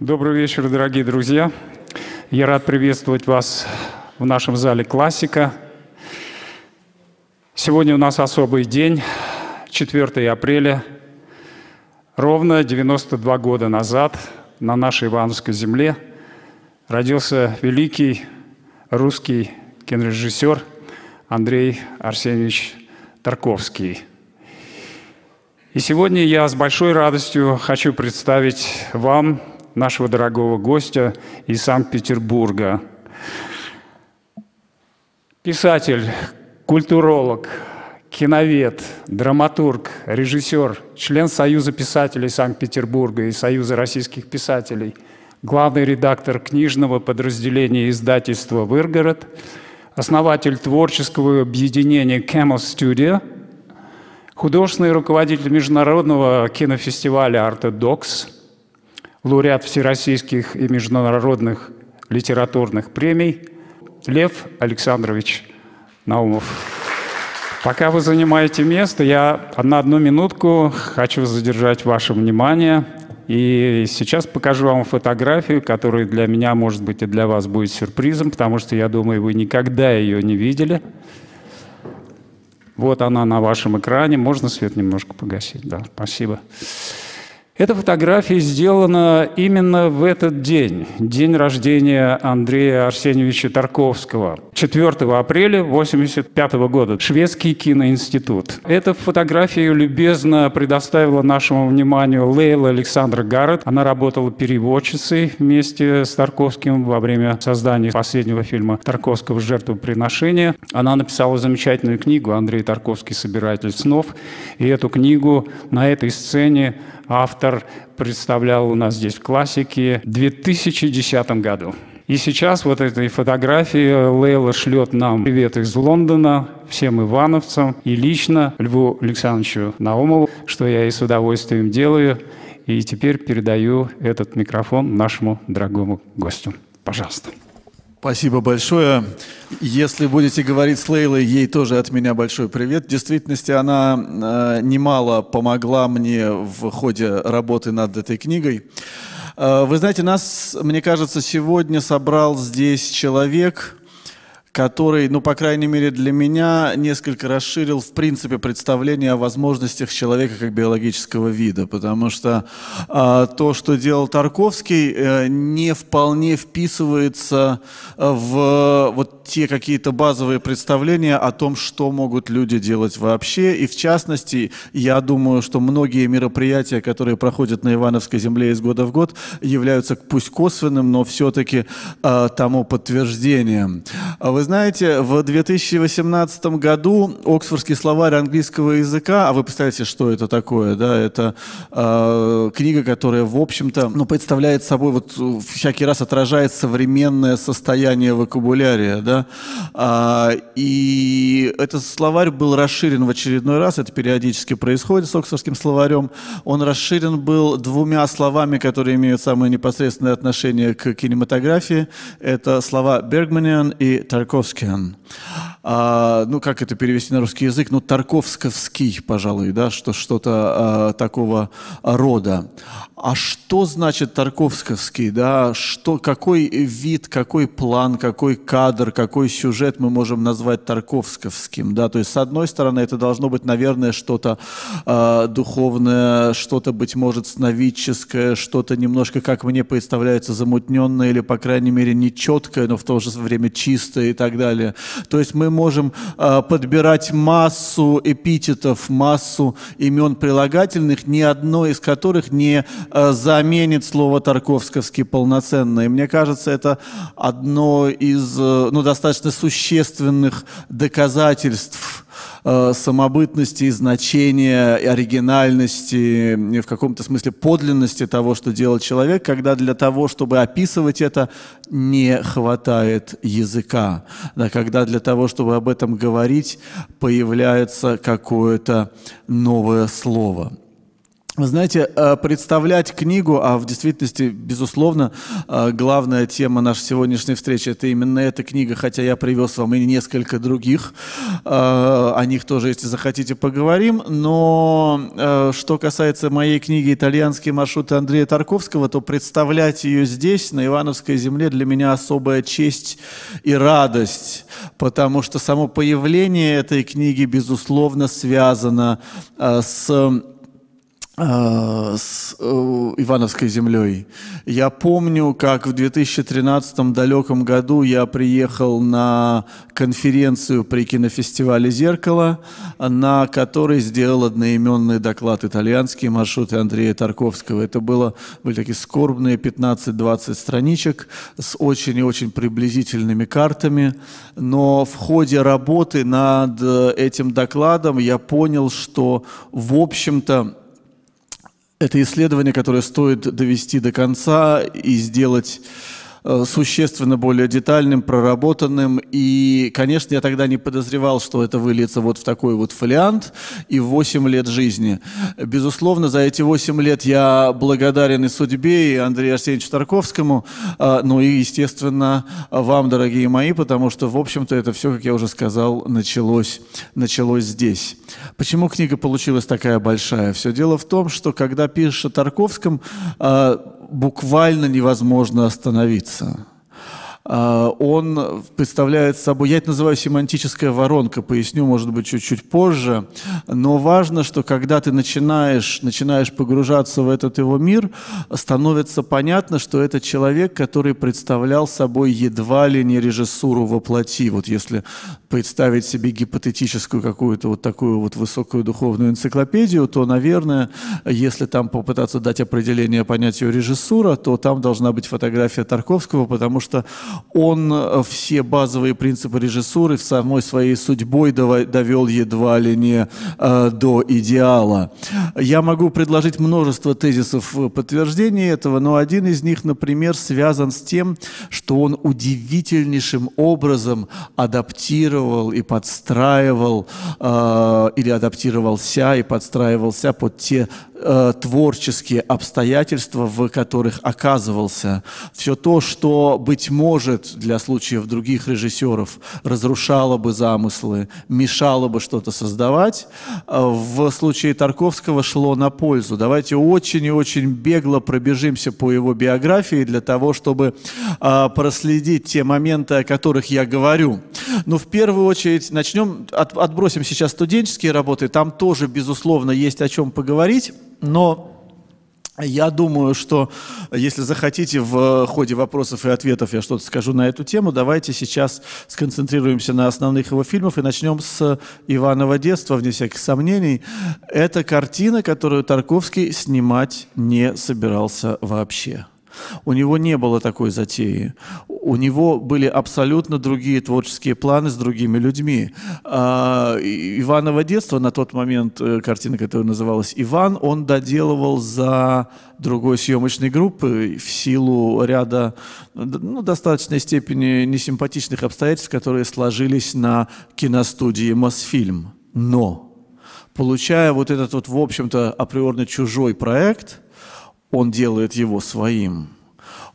Добрый вечер, дорогие друзья. Я рад приветствовать вас в нашем зале «Классика». Сегодня у нас особый день, 4 апреля. Ровно 92 года назад на нашей Ивановской земле родился великий русский кинорежиссер Андрей Арсеньевич Тарковский. И сегодня я с большой радостью хочу представить вам нашего дорогого гостя из Санкт-Петербурга. Писатель, культуролог, киновед, драматург, режиссер, член Союза писателей Санкт-Петербурга и Союза российских писателей, главный редактор книжного подразделения издательства «Выргород», основатель творческого объединения «Camel Studio», художественный руководитель международного кинофестиваля «Артедокс», лауреат всероссийских и международных литературных премий Лев Александрович Наумов. Пока вы занимаете место, я на одну минутку хочу задержать ваше внимание. И сейчас покажу вам фотографию, которая для меня, может быть, и для вас будет сюрпризом, потому что, я думаю, вы никогда ее не видели. Вот она на вашем экране. Можно свет немножко погасить? Да, спасибо. Эта фотография сделана именно в этот день, день рождения Андрея Арсеньевича Тарковского, 4 апреля 1985 года, Шведский киноинститут. Эту фотографию любезно предоставила нашему вниманию Лейла Александра Гаррет. Она работала переводчицей вместе с Тарковским во время создания последнего фильма Тарковского «Жертвоприношение». Она написала замечательную книгу «Андрей Тарковский. Собиратель снов». И эту книгу на этой сцене автор представлял у нас здесь в классике в 2010 году. И сейчас вот этой фотографии Лейла шлет нам привет из Лондона всем ивановцам и лично Льву Александровичу Наумову, что я и с удовольствием делаю. И теперь передаю этот микрофон нашему дорогому гостю. Пожалуйста. Спасибо большое. Если будете говорить с Лейлой, ей тоже от меня большой привет. В действительности она э, немало помогла мне в ходе работы над этой книгой. Э, вы знаете, нас, мне кажется, сегодня собрал здесь человек, который, ну, по крайней мере, для меня несколько расширил, в принципе, представление о возможностях человека как биологического вида, потому что а, то, что делал Тарковский, а, не вполне вписывается в вот те какие-то базовые представления о том, что могут люди делать вообще, и в частности, я думаю, что многие мероприятия, которые проходят на Ивановской земле из года в год, являются пусть косвенным, но все-таки а, тому подтверждением. Вы знаете, в 2018 году Оксфордский словарь английского языка, а вы представляете, что это такое, да, это э, книга, которая, в общем-то, ну, представляет собой, вот всякий раз отражает современное состояние вокабулярия, да, а, и этот словарь был расширен в очередной раз, это периодически происходит с Оксфордским словарем, он расширен был двумя словами, которые имеют самое непосредственное отношение к кинематографии, это слова Бергманиан и Тарков Тарковскиан. А, ну, как это перевести на русский язык? Ну, Тарковсковский, пожалуй, да, что что-то а, такого рода. А что значит Тарковсковский, да? Что, какой вид, какой план, какой кадр, какой сюжет мы можем назвать Тарковсковским, да? То есть, с одной стороны, это должно быть, наверное, что-то э, духовное, что-то, быть может, сновидческое, что-то немножко, как мне представляется, замутненное или, по крайней мере, нечеткое, но в то же время чистое и так далее. То есть мы можем э, подбирать массу эпитетов, массу имен прилагательных, ни одно из которых не заменит слово «тарковсковский» полноценно. И мне кажется, это одно из э, ну, достаточно существенных доказательств э, самобытности, значения, оригинальности, в каком-то смысле подлинности того, что делает человек, когда для того, чтобы описывать это, не хватает языка, да, когда для того, чтобы об этом говорить, появляется какое-то новое слово. Вы знаете, э, представлять книгу, а в действительности, безусловно, э, главная тема нашей сегодняшней встречи – это именно эта книга, хотя я привез вам и несколько других. Э, о них тоже, если захотите, поговорим. Но что касается моей книги «Итальянские маршруты» Андрея Тарковского, то представлять ее здесь, на Ивановской земле, для меня особая честь и радость, потому что само появление этой книги, безусловно, связано с с э, Ивановской землей. Я помню, как в 2013 далеком году я приехал на конференцию при кинофестивале «Зеркало», на которой сделал одноименный доклад «Итальянские маршруты» Андрея Тарковского. Это было, были такие скорбные 15-20 страничек с очень и очень приблизительными картами. Но в ходе работы над этим докладом я понял, что, в общем-то, это исследование, которое стоит довести до конца и сделать существенно более детальным, проработанным. И, конечно, я тогда не подозревал, что это выльется вот в такой вот фолиант и в 8 лет жизни. Безусловно, за эти 8 лет я благодарен и судьбе, и Андрею Арсеньевичу Тарковскому, э, ну и, естественно, вам, дорогие мои, потому что, в общем-то, это все, как я уже сказал, началось, началось здесь. Почему книга получилась такая большая? Все дело в том, что когда пишешь о Тарковском, э, буквально невозможно остановиться. А, он представляет собой, я это называю семантическая воронка, поясню, может быть, чуть-чуть позже, но важно, что когда ты начинаешь, начинаешь погружаться в этот его мир, становится понятно, что это человек, который представлял собой едва ли не режиссуру во плоти. Вот если представить себе гипотетическую какую-то вот такую вот высокую духовную энциклопедию, то, наверное, если там попытаться дать определение понятию режиссура, то там должна быть фотография Тарковского, потому что он э, все базовые принципы режиссуры в самой своей судьбой довел едва ли не э, до идеала. Я могу предложить множество тезисов подтверждения этого, но один из них, например, связан с тем, что он удивительнейшим образом адаптировал и подстраивал, э, или адаптировался и подстраивался под те э, творческие обстоятельства, в которых оказывался. Все то, что, быть может, для случаев других режиссеров разрушало бы замыслы, мешало бы что-то создавать, э, в случае Тарковского шло на пользу. Давайте очень и очень бегло пробежимся по его биографии для того, чтобы э, проследить те моменты, о которых я говорю. Но в первую очередь начнем, от, отбросим сейчас студенческие работы, там тоже, безусловно, есть о чем поговорить. Но я думаю, что если захотите в ходе вопросов и ответов я что-то скажу на эту тему, давайте сейчас сконцентрируемся на основных его фильмах и начнем с «Иванова детства», вне всяких сомнений. Это картина, которую Тарковский снимать не собирался вообще. У него не было такой затеи. У него были абсолютно другие творческие планы с другими людьми. А, Иваново детство, на тот момент э, картина, которая называлась «Иван», он доделывал за другой съемочной группы в силу ряда ну, достаточной степени несимпатичных обстоятельств, которые сложились на киностудии «Мосфильм». Но, получая вот этот вот, в общем-то, априорно чужой проект – он делает его своим.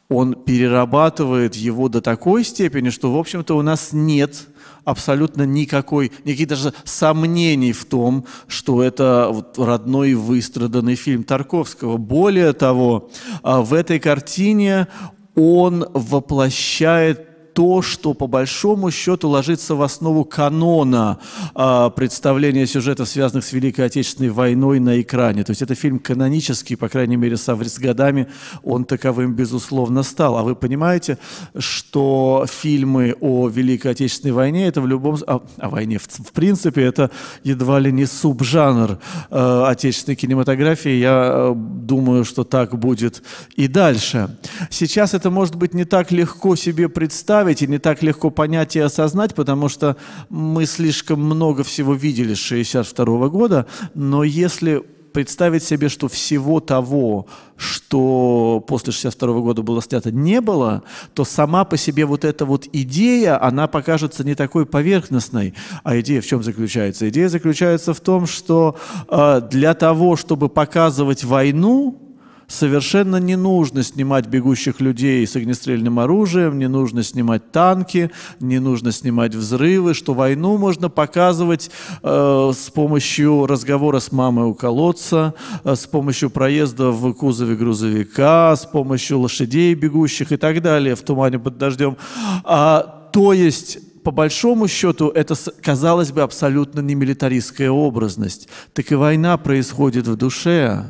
Он перерабатывает его до такой степени, что, в общем-то, у нас нет абсолютно никакой, никаких даже сомнений в том, что это вот родной выстраданный фильм Тарковского. Более того, а, в этой картине он воплощает то, что по большому счету ложится в основу канона э, представления сюжетов, связанных с Великой Отечественной войной на экране. То есть это фильм канонический, по крайней мере, со с годами он таковым, безусловно, стал. А вы понимаете, что фильмы о Великой Отечественной войне, это в любом... О, о войне, в, в принципе, это едва ли не субжанр э, отечественной кинематографии. Я э, думаю, что так будет и дальше. Сейчас это может быть не так легко себе представить, представить и не так легко понять и осознать, потому что мы слишком много всего видели с 1962 года, но если представить себе, что всего того, что после 62 года было снято, не было, то сама по себе вот эта вот идея, она покажется не такой поверхностной. А идея в чем заключается? Идея заключается в том, что э, для того, чтобы показывать войну, совершенно не нужно снимать бегущих людей с огнестрельным оружием, не нужно снимать танки, не нужно снимать взрывы, что войну можно показывать э, с помощью разговора с мамой у колодца, э, с помощью проезда в кузове грузовика, с помощью лошадей бегущих и так далее в тумане под дождем. А, то есть по большому счету, это, казалось бы, абсолютно не милитаристская образность. Так и война происходит в душе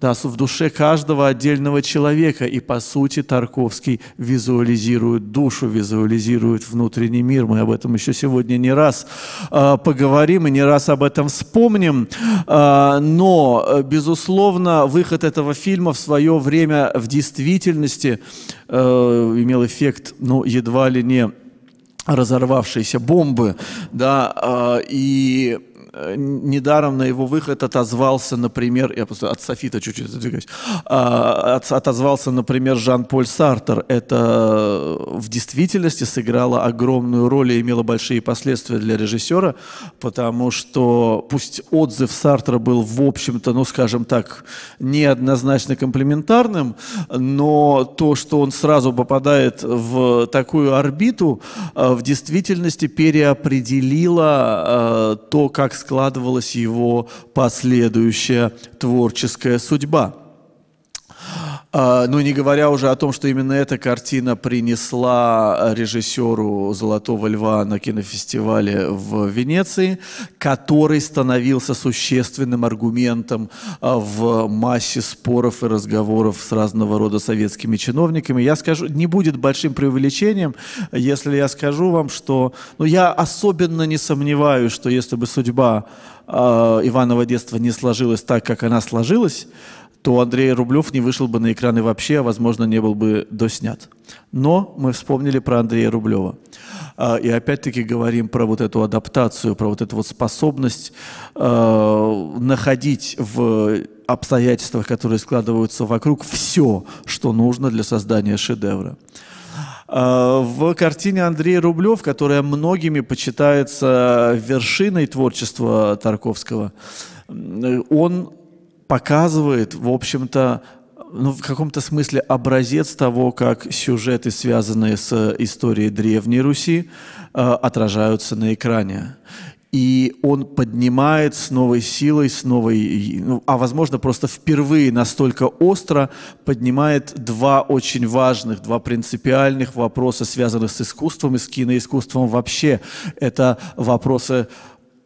да, в душе каждого отдельного человека. И, по сути, Тарковский визуализирует душу, визуализирует внутренний мир. Мы об этом еще сегодня не раз э, поговорим и не раз об этом вспомним. Э, но, безусловно, выход этого фильма в свое время в действительности э, имел эффект, ну, едва ли не разорвавшейся бомбы, да, и Э, недаром на его выход отозвался, например, я просто от Софита чуть-чуть задвигаюсь, а, отозвался, например, Жан-Поль Сартер. Это в действительности сыграло огромную роль и имело большие последствия для режиссера, потому что пусть отзыв Сартера был, в общем-то, ну, скажем так, неоднозначно комплементарным, но то, что он сразу попадает в такую орбиту, э, в действительности переопределило э, то, как складывалась его последующая творческая судьба. А, ну, не говоря уже о том, что именно эта картина принесла режиссеру «Золотого льва» на кинофестивале в Венеции, который становился существенным аргументом а, в массе споров и разговоров с разного рода советскими чиновниками. Я скажу, не будет большим преувеличением, если я скажу вам, что... Ну, я особенно не сомневаюсь, что если бы судьба э, Иванова детства не сложилась так, как она сложилась, то Андрей Рублев не вышел бы на экраны вообще, а, возможно, не был бы доснят. Но мы вспомнили про Андрея Рублева. А, и опять-таки говорим про вот эту адаптацию, про вот эту вот способность э, находить в обстоятельствах, которые складываются вокруг, все, что нужно для создания шедевра. В картине Андрей Рублев, которая многими почитается вершиной творчества Тарковского, он показывает, в общем-то, ну, в каком-то смысле образец того, как сюжеты, связанные с историей Древней Руси, э, отражаются на экране. И он поднимает с новой силой, с новой, ну, а возможно просто впервые настолько остро поднимает два очень важных, два принципиальных вопроса, связанных с искусством и с киноискусством вообще. Это вопросы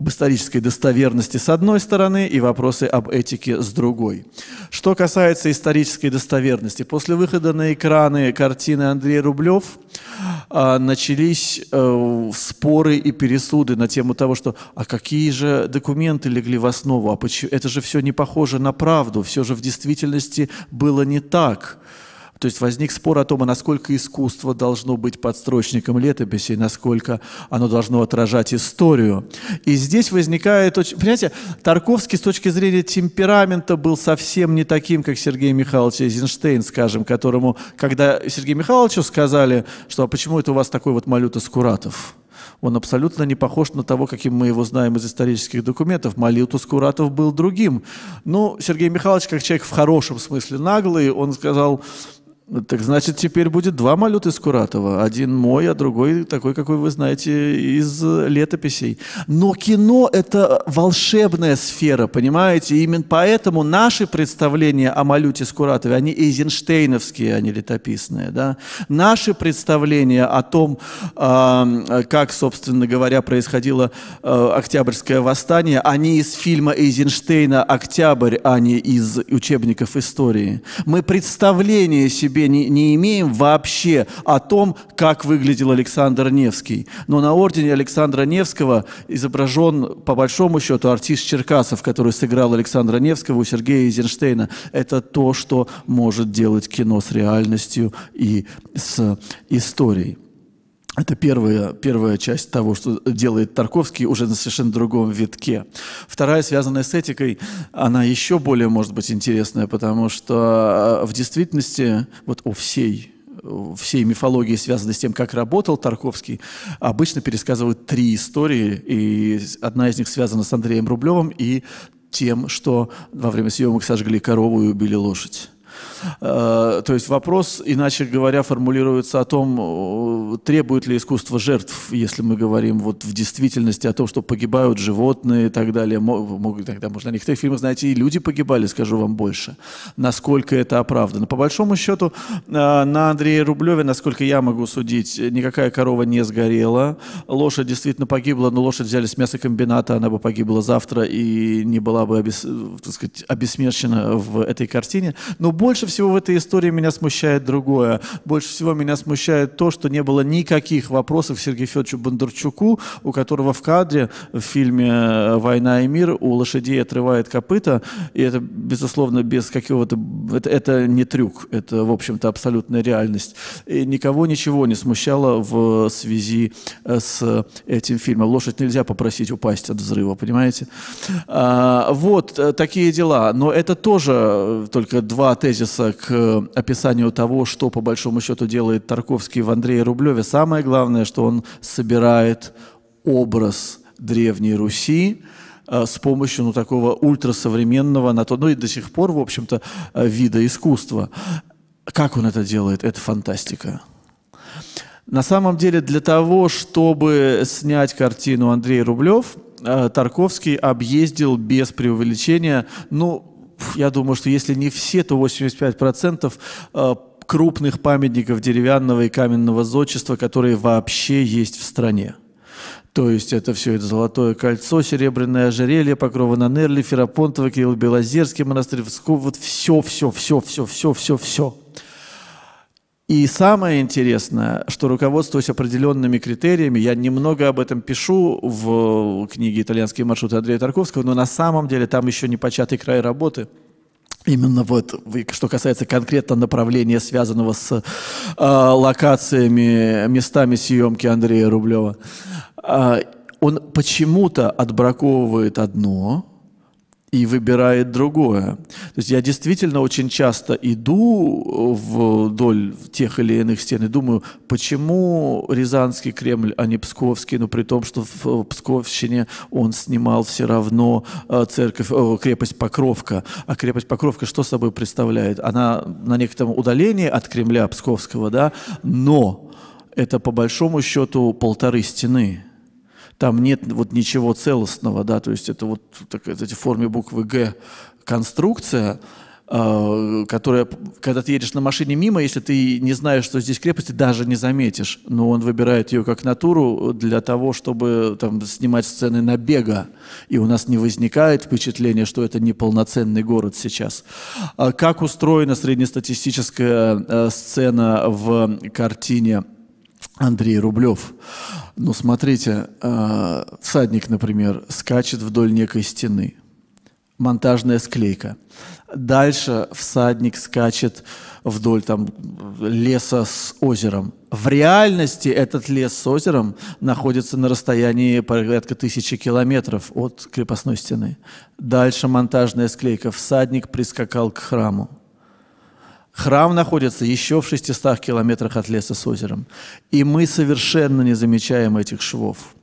об исторической достоверности с одной стороны и вопросы об этике с другой. Что касается исторической достоверности, после выхода на экраны картины Андрея Рублев а, начались э, споры и пересуды на тему того, что а какие же документы легли в основу, а почему, это же все не похоже на правду, все же в действительности было не так. То есть возник спор о том, а насколько искусство должно быть подстрочником летописи, насколько оно должно отражать историю. И здесь возникает... Понимаете, Тарковский с точки зрения темперамента был совсем не таким, как Сергей Михайлович Эйзенштейн, скажем, которому, когда Сергею Михайловичу сказали, что а почему это у вас такой вот Малюта Скуратов? Он абсолютно не похож на того, каким мы его знаем из исторических документов. Малюту Скуратов был другим. Ну, Сергей Михайлович, как человек в хорошем смысле наглый, он сказал, так значит, теперь будет два малют из Куратова. Один мой, а другой такой, какой вы знаете, из летописей. Но кино – это волшебная сфера, понимаете? Именно поэтому наши представления о малюте Скуратове, они эйзенштейновские, а не летописные. Да? Наши представления о том, как, собственно говоря, происходило а, Октябрьское восстание, они из фильма Эйзенштейна «Октябрь», а не из учебников истории. Мы представление себе себе не, не имеем вообще о том, как выглядел Александр Невский. Но на ордене Александра Невского изображен, по большому счету, артист Черкасов, который сыграл Александра Невского у Сергея Эйзенштейна. Это то, что может делать кино с реальностью и с историей. Это первая, первая часть того, что делает Тарковский уже на совершенно другом витке. Вторая, связанная с этикой, она еще более, может быть, интересная, потому что в действительности вот у всей всей мифологии, связанной с тем, как работал Тарковский, обычно пересказывают три истории, и одна из них связана с Андреем Рублевым и тем, что во время съемок сожгли корову и убили лошадь. Э, то есть вопрос, иначе говоря, формулируется о том, э, требует ли искусство жертв, если мы говорим вот в действительности о том, что погибают животные и так далее. Могут, тогда можно на некоторых фильмах, знаете, и люди погибали, скажу вам больше. Насколько это оправдано. По большому счету, э, на Андрея Рублеве, насколько я могу судить, никакая корова не сгорела. Лошадь действительно погибла, но лошадь взяли с мясокомбината, она бы погибла завтра и не была бы так сказать, обесмерчена в этой картине. Но больше всего в этой истории меня смущает другое. Больше всего меня смущает то, что не было никаких вопросов Сергею Федоровичу Бондарчуку, у которого в кадре в фильме «Война и мир» у лошадей отрывает копыта, и это, безусловно, без какого-то... Это, это не трюк, это, в общем-то, абсолютная реальность. И никого ничего не смущало в связи э, с этим фильмом. Лошадь нельзя попросить упасть от взрыва, понимаете? А, вот э, такие дела. Но это тоже только два тезиса вернуться к э, описанию того, что по большому счету делает Тарковский в Андрее Рублеве, самое главное, что он собирает образ Древней Руси, э, с помощью ну, такого ультрасовременного, ну и до сих пор, в общем-то, э, вида искусства. Как он это делает? Это фантастика. На самом деле для того, чтобы снять картину Андрей Рублев, Тарковский объездил без преувеличения, ну, я думаю, что если не все, то 85% э, крупных памятников деревянного и каменного зодчества, которые вообще есть в стране. То есть это все это Золотое кольцо, Серебряное ожерелье, Покрова на Нерли, Ферапонтово, Кирилл Белозерский монастырь, вот все, все, все, все, все, все, все. И самое интересное, что руководствуясь определенными критериями, я немного об этом пишу в книге «Итальянские маршруты» Андрея Тарковского, но на самом деле там еще не початый край работы. Именно вот, что касается конкретно направления, связанного с э, локациями, местами съемки Андрея Рублева, э, он почему-то отбраковывает одно, и выбирает другое. То есть я действительно очень часто иду вдоль тех или иных стен и думаю, почему Рязанский Кремль, а не Псковский, но при том, что в Псковщине он снимал все равно э, церковь, крепость Покровка. А крепость Покровка что собой представляет? Она на некотором удалении от Кремля Псковского, да, но это по большому счету полторы стены – там нет вот ничего целостного, да, то есть это вот такая, в форме буквы «Г» конструкция, э, которая, когда ты едешь на машине мимо, если ты не знаешь, что здесь крепость, ты даже не заметишь. Но он выбирает ее как натуру для того, чтобы там, снимать сцены набега. И у нас не возникает впечатление, что это неполноценный город сейчас. А как устроена среднестатистическая э, сцена в картине Андрей Рублев. Ну, смотрите, э, всадник, например, скачет вдоль некой стены. Монтажная склейка. Дальше всадник скачет вдоль там, леса с озером. В реальности этот лес с озером находится на расстоянии порядка тысячи километров от крепостной стены. Дальше монтажная склейка. Всадник прискакал к храму. Храм находится еще в 600 километрах от леса с озером. И мы совершенно не замечаем этих швов.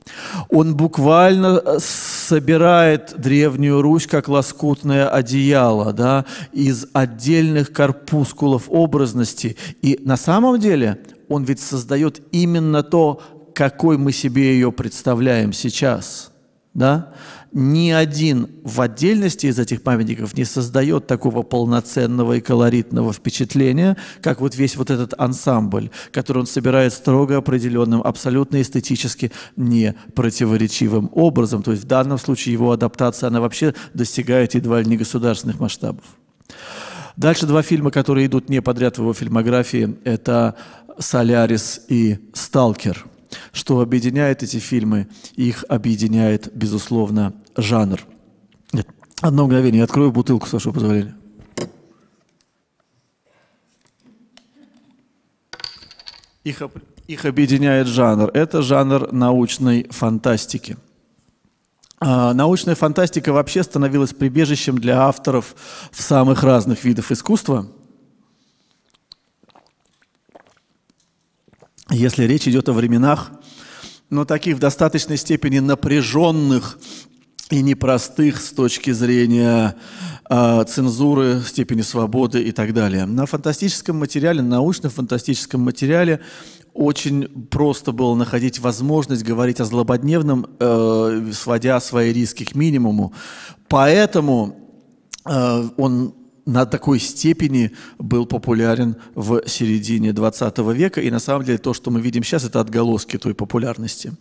Он буквально э, собирает Древнюю Русь как лоскутное одеяло да, из отдельных корпускулов образности. И на самом деле он ведь создает именно то, какой мы себе ее представляем сейчас. Да? Ни один в отдельности из этих памятников не создает такого полноценного и колоритного впечатления, как вот весь вот этот ансамбль, который он собирает строго определенным, абсолютно эстетически не противоречивым образом. То есть в данном случае его адаптация, она вообще достигает едва ли не государственных масштабов. Дальше два фильма, которые идут не подряд в его фильмографии, это «Солярис» и «Сталкер». Что объединяет эти фильмы? Их объединяет, безусловно, жанр. Одно мгновение, я открою бутылку, с вашего позволения. Их, их объединяет жанр. Это жанр научной фантастики. А, научная фантастика вообще становилась прибежищем для авторов в самых разных видах искусства. Если речь идет о временах, но таких в достаточной степени напряженных и непростых с точки зрения э, цензуры, степени свободы и так далее. На фантастическом материале, на научно-фантастическом материале очень просто было находить возможность говорить о злободневном, э, сводя свои риски к минимуму. Поэтому э, он на такой степени был популярен в середине 20 века. И на самом деле то, что мы видим сейчас, это отголоски той популярности.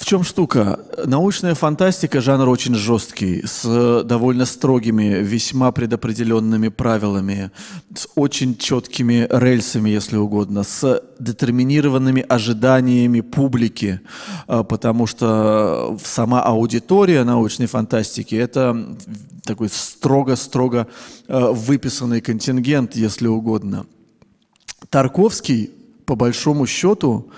В чем штука? Научная фантастика – жанр очень жесткий, с довольно строгими, весьма предопределенными правилами, с очень четкими рельсами, если угодно, с детерминированными ожиданиями публики, а, потому что сама аудитория научной фантастики – это такой строго-строго а, выписанный контингент, если угодно. Тарковский, по большому счету,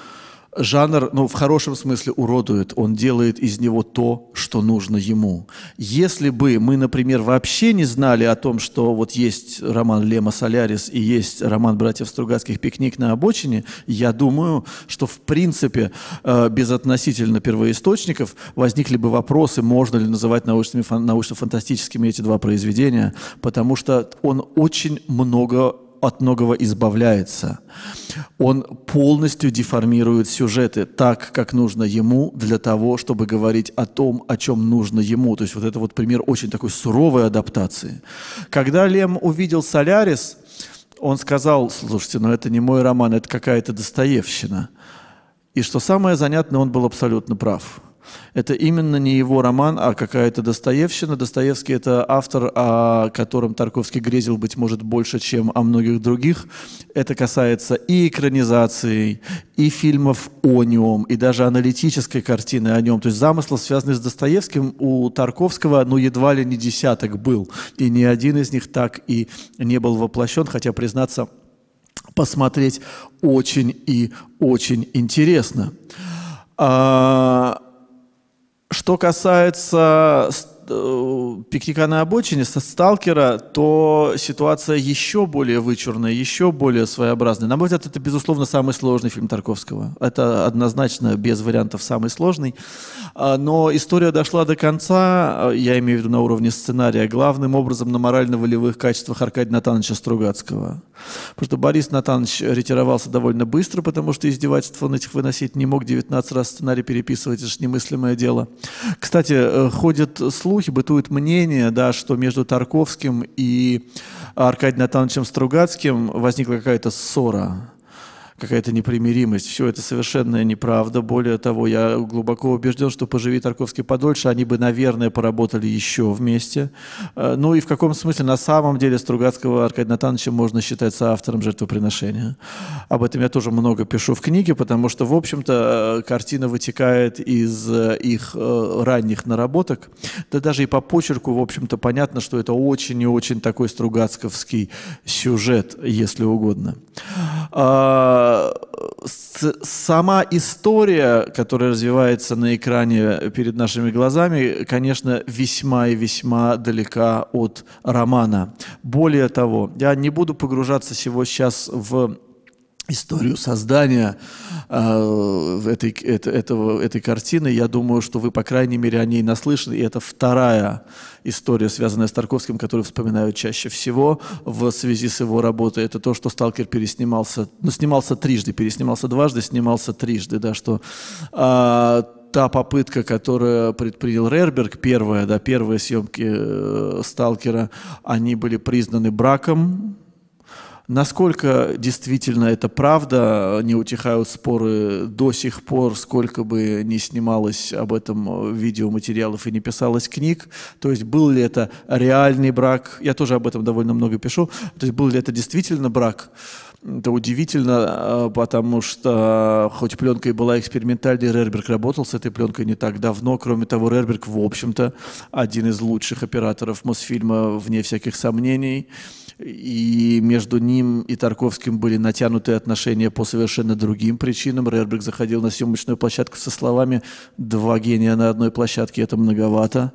жанр, ну, в хорошем смысле уродует, он делает из него то, что нужно ему. Если бы мы, например, вообще не знали о том, что вот есть роман Лема Солярис и есть роман братьев Стругацких «Пикник на обочине», я думаю, что в принципе э, безотносительно первоисточников возникли бы вопросы, можно ли называть научными, научно-фантастическими эти два произведения, потому что он очень много от многого избавляется. Он полностью деформирует сюжеты так, как нужно ему, для того, чтобы говорить о том, о чем нужно ему. То есть вот это вот пример очень такой суровой адаптации. Когда Лем увидел «Солярис», он сказал, слушайте, ну это не мой роман, это какая-то Достоевщина. И что самое занятное, он был абсолютно прав. Это именно не его роман, а какая-то Достоевщина. Достоевский – это автор, о котором Тарковский грезил, быть может, больше, чем о многих других. Это касается и экранизации, и фильмов о нем, и даже аналитической картины о нем. То есть замыслов, связанных с Достоевским, у Тарковского, ну, едва ли не десяток был. И ни один из них так и не был воплощен, хотя, признаться, посмотреть очень и очень интересно. А, что касается пикника на обочине, со сталкера, то ситуация еще более вычурная, еще более своеобразная. На мой взгляд, это, безусловно, самый сложный фильм Тарковского. Это однозначно, без вариантов, самый сложный. А, но история дошла до конца, а, я имею в виду на уровне сценария, главным образом на морально-волевых качествах Аркадия Натановича Стругацкого. Потому что Борис Натанович ретировался довольно быстро, потому что издевательств он этих выносить не мог, 19 раз сценарий переписывать, это же немыслимое дело. Кстати, э, ходят слухи, бытует мнение, да, что между Тарковским и Аркадием Натановичем Стругацким возникла какая-то ссора какая-то непримиримость. Все это совершенно неправда. Более того, я глубоко убежден, что поживи Тарковский подольше, они бы, наверное, поработали еще вместе. Э, ну и в каком смысле на самом деле Стругацкого Аркадия Натановича можно считать соавтором жертвоприношения. Об этом я тоже много пишу в книге, потому что, в общем-то, э, картина вытекает из э, их ранних наработок. Да даже и по почерку, в общем-то, понятно, что это очень и очень такой стругацковский сюжет, если угодно. А, сама история, которая развивается на экране перед нашими глазами, конечно, весьма и весьма далека от романа. Более того, я не буду погружаться всего сейчас в историю создания э, этой, это, этого, этой картины. Я думаю, что вы, по крайней мере, о ней наслышаны. И это вторая история, связанная с Тарковским, которую вспоминают чаще всего в связи с его работой. Это то, что «Сталкер» переснимался, ну, снимался трижды, переснимался дважды, снимался трижды, да, что э, та попытка, которую предпринял Рерберг, первая, да, первые съемки э, «Сталкера», они были признаны браком, Насколько действительно это правда, не утихают споры до сих пор, сколько бы ни снималось об этом видеоматериалов и не писалось книг. То есть был ли это реальный брак? Я тоже об этом довольно много пишу. То есть был ли это действительно брак? Это удивительно, а, потому что хоть пленка и была экспериментальной, Рерберг работал с этой пленкой не так давно. Кроме того, Рерберг, в общем-то, один из лучших операторов Мосфильма, вне всяких сомнений. И между ним и Тарковским были натянутые отношения по совершенно другим причинам. Рерберг заходил на съемочную площадку со словами «два гения на одной площадке – это многовато».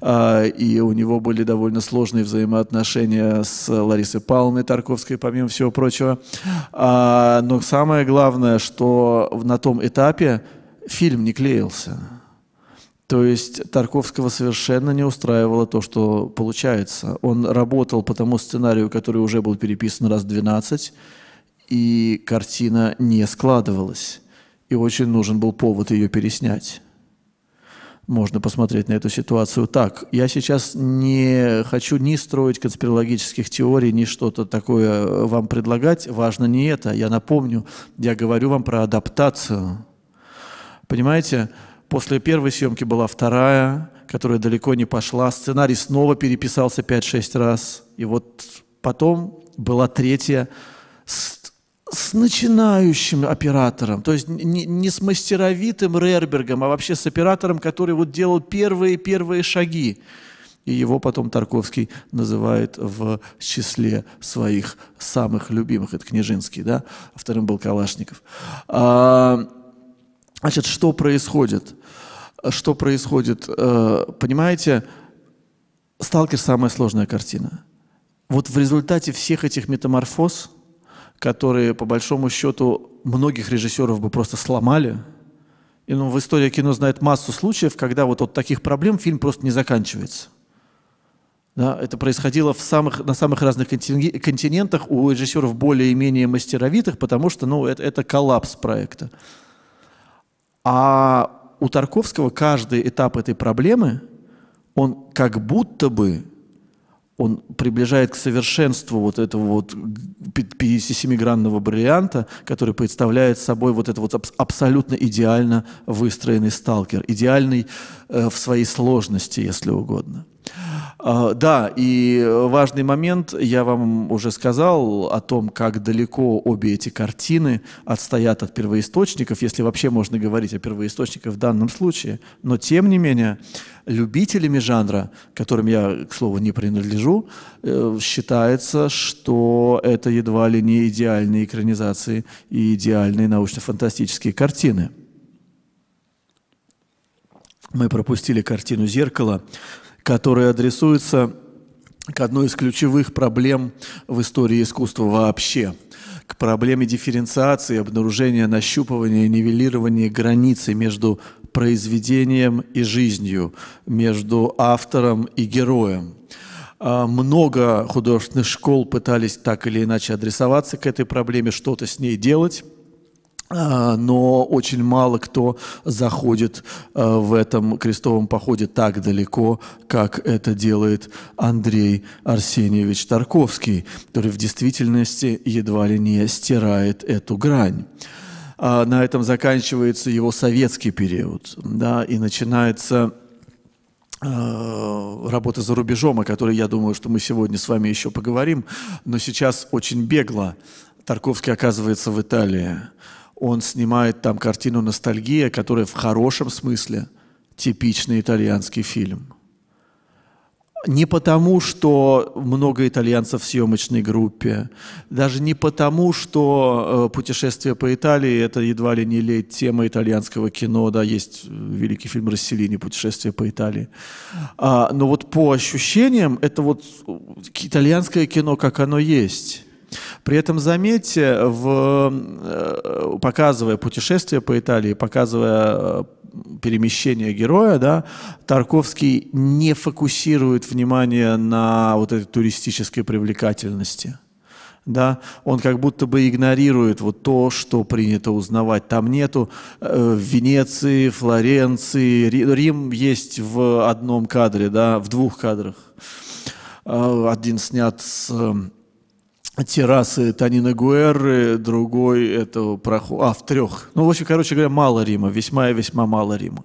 А, и у него были довольно сложные взаимоотношения с Ларисой Павловной Тарковской, помимо всего прочего. А, но самое главное, что на том этапе фильм не клеился. То есть Тарковского совершенно не устраивало то, что получается. Он работал по тому сценарию, который уже был переписан раз 12, и картина не складывалась. И очень нужен был повод ее переснять. Можно посмотреть на эту ситуацию так. Я сейчас не хочу ни строить конспирологических теорий, ни что-то такое вам предлагать. Важно не это. Я напомню, я говорю вам про адаптацию. Понимаете? После первой съемки была вторая, которая далеко не пошла. Сценарий снова переписался 5-6 раз. И вот потом была третья с, с начинающим оператором. То есть не, не с мастеровитым Рербергом, а вообще с оператором, который вот делал первые-первые шаги. И его потом Тарковский называет в числе своих самых любимых. Это Княжинский, да? А вторым был Калашников. А, значит, что происходит? Что происходит? Э, понимаете, «Сталкер» – самая сложная картина. Вот в результате всех этих метаморфоз, которые, по большому счету, многих режиссеров бы просто сломали, и ну, в истории кино знает массу случаев, когда вот от таких проблем фильм просто не заканчивается. Да, это происходило в самых, на самых разных континентах у режиссеров более и менее мастеровитых, потому что ну, это, это коллапс проекта. А у Тарковского каждый этап этой проблемы, он как будто бы он приближает к совершенству вот этого вот 57-гранного бриллианта, который представляет собой вот это вот абсолютно идеально выстроенный сталкер, идеальный э, в своей сложности, если угодно. А, да, и важный момент, я вам уже сказал о том, как далеко обе эти картины отстоят от первоисточников, если вообще можно говорить о первоисточниках в данном случае. Но тем не менее, любителями жанра, которым я, к слову, не принадлежу, э, считается, что это едва ли не идеальные экранизации и идеальные научно-фантастические картины. Мы пропустили картину «Зеркало», который адресуется к одной из ключевых проблем в истории искусства вообще к проблеме дифференциации, обнаружения, нащупывания, нивелирования границы между произведением и жизнью, между автором и героем. А, много художественных школ пытались так или иначе адресоваться к этой проблеме, что-то с ней делать. А, но очень мало кто заходит а, в этом крестовом походе так далеко, как это делает Андрей Арсеньевич Тарковский, который в действительности едва ли не стирает эту грань. А, на этом заканчивается его советский период, да, и начинается работа за рубежом, о которой я думаю, что мы сегодня с вами еще поговорим, но сейчас очень бегло Тарковский оказывается в Италии. Он снимает там картину «Ностальгия», которая в хорошем смысле типичный итальянский фильм. Не потому, что много итальянцев в съемочной группе, даже не потому, что э, «Путешествие по Италии» — это едва ли не лейт тема итальянского кино, да, есть великий фильм «Расселини. Путешествие по Италии». А, но вот по ощущениям это вот итальянское кино, как оно есть. При этом, заметьте, в, э, показывая путешествие по Италии, показывая э, перемещение героя, да, Тарковский не фокусирует внимание на вот этой туристической привлекательности. Да, он как будто бы игнорирует вот то, что принято узнавать. Там нету э, Венеции, Флоренции, Рим есть в одном кадре, да, в двух кадрах. Э, один снят с террасы Танина Гуэрры, другой это проход, а, в трех. Ну, в общем, короче говоря, мало Рима, весьма и весьма мало Рима.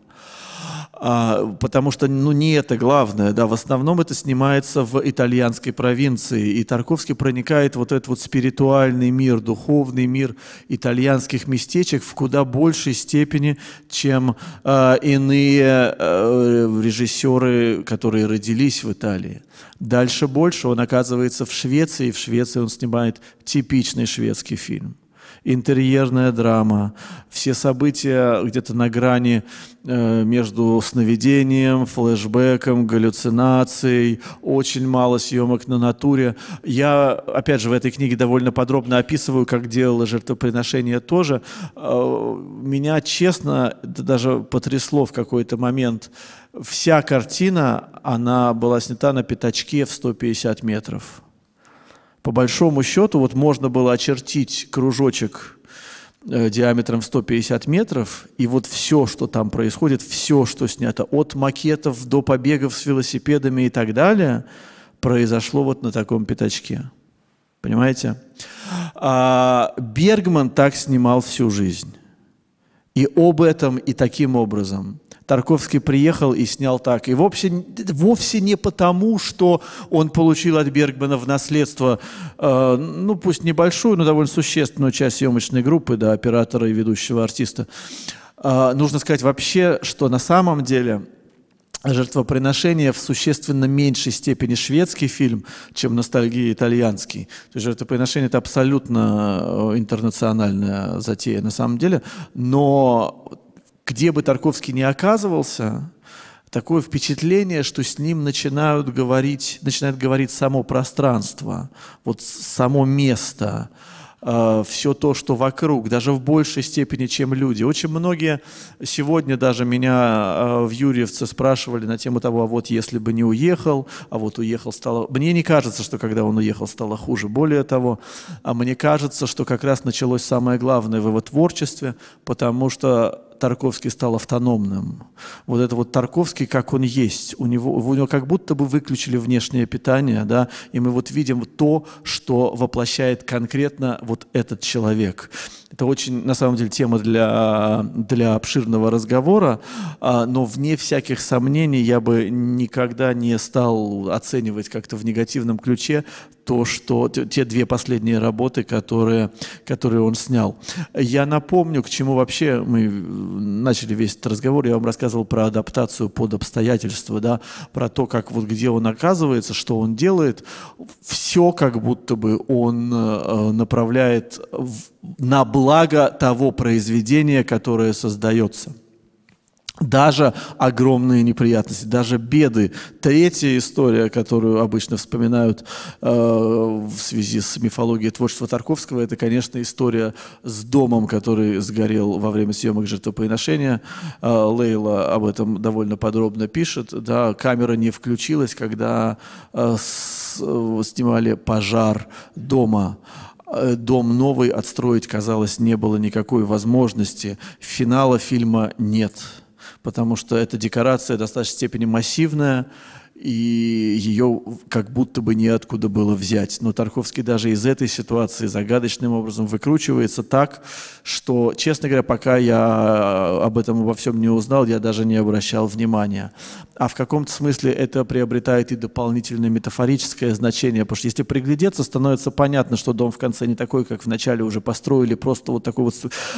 А, потому что, ну, не это главное, да, в основном это снимается в итальянской провинции, и Тарковский проникает вот этот вот спиритуальный мир, духовный мир итальянских местечек в куда большей степени, чем э, иные э, режиссеры, которые родились в Италии. Дальше больше он оказывается в Швеции, и в Швеции он снимает типичный шведский фильм интерьерная драма, все события где-то на грани э, между сновидением, флешбеком, галлюцинацией, очень мало съемок на натуре. Я, опять же, в этой книге довольно подробно описываю, как делала жертвоприношение тоже. Э, меня, честно, даже потрясло в какой-то момент. Вся картина, она была снята на пятачке в 150 метров по большому счету вот можно было очертить кружочек э, диаметром 150 метров, и вот все, что там происходит, все, что снято, от макетов до побегов с велосипедами и так далее, произошло вот на таком пятачке. Понимаете? А Бергман так снимал всю жизнь. И об этом, и таким образом. Тарковский приехал и снял так. И вовсе, вовсе не потому, что он получил от Бергмана в наследство, э, ну пусть небольшую, но довольно существенную часть съемочной группы, да, оператора и ведущего артиста. Э, нужно сказать вообще, что на самом деле жертвоприношение в существенно меньшей степени шведский фильм, чем ностальгия итальянский. То есть жертвоприношение – это абсолютно э, интернациональная затея на самом деле, но где бы Тарковский ни оказывался, такое впечатление, что с ним начинают говорить, начинает говорить само пространство, вот само место, э, все то, что вокруг, даже в большей степени, чем люди. Очень многие сегодня даже меня э, в Юрьевце спрашивали на тему того, а вот если бы не уехал, а вот уехал стало... Мне не кажется, что когда он уехал стало хуже. Более того, а мне кажется, что как раз началось самое главное в его творчестве, потому что Тарковский стал автономным. Вот это вот Тарковский, как он есть, у него, у него как будто бы выключили внешнее питание, да, и мы вот видим то, что воплощает конкретно вот этот человек. Это очень, на самом деле, тема для, для обширного разговора, а, но вне всяких сомнений я бы никогда не стал оценивать как-то в негативном ключе то, что те две последние работы, которые, которые он снял. Я напомню, к чему вообще мы начали весь этот разговор. Я вам рассказывал про адаптацию под обстоятельства, да, про то, как вот где он оказывается, что он делает. Все как будто бы он э, направляет в, на благо того произведения, которое создается даже огромные неприятности, даже беды. Третья история, которую обычно вспоминают э, в связи с мифологией творчества Тарковского, это, конечно, история с домом, который сгорел во время съемок жертвоприношения. Э, Лейла об этом довольно подробно пишет. Да, камера не включилась, когда э, с, э, снимали пожар дома дом новый отстроить, казалось, не было никакой возможности. Финала фильма нет потому что эта декорация в достаточной степени массивная, и ее как будто бы неоткуда было взять. Но Тарковский даже из этой ситуации загадочным образом выкручивается так, что, честно говоря, пока я об этом обо всем не узнал, я даже не обращал внимания. А в каком-то смысле это приобретает и дополнительное метафорическое значение, потому что если приглядеться, становится понятно, что дом в конце не такой, как в начале уже построили, просто вот такой вот...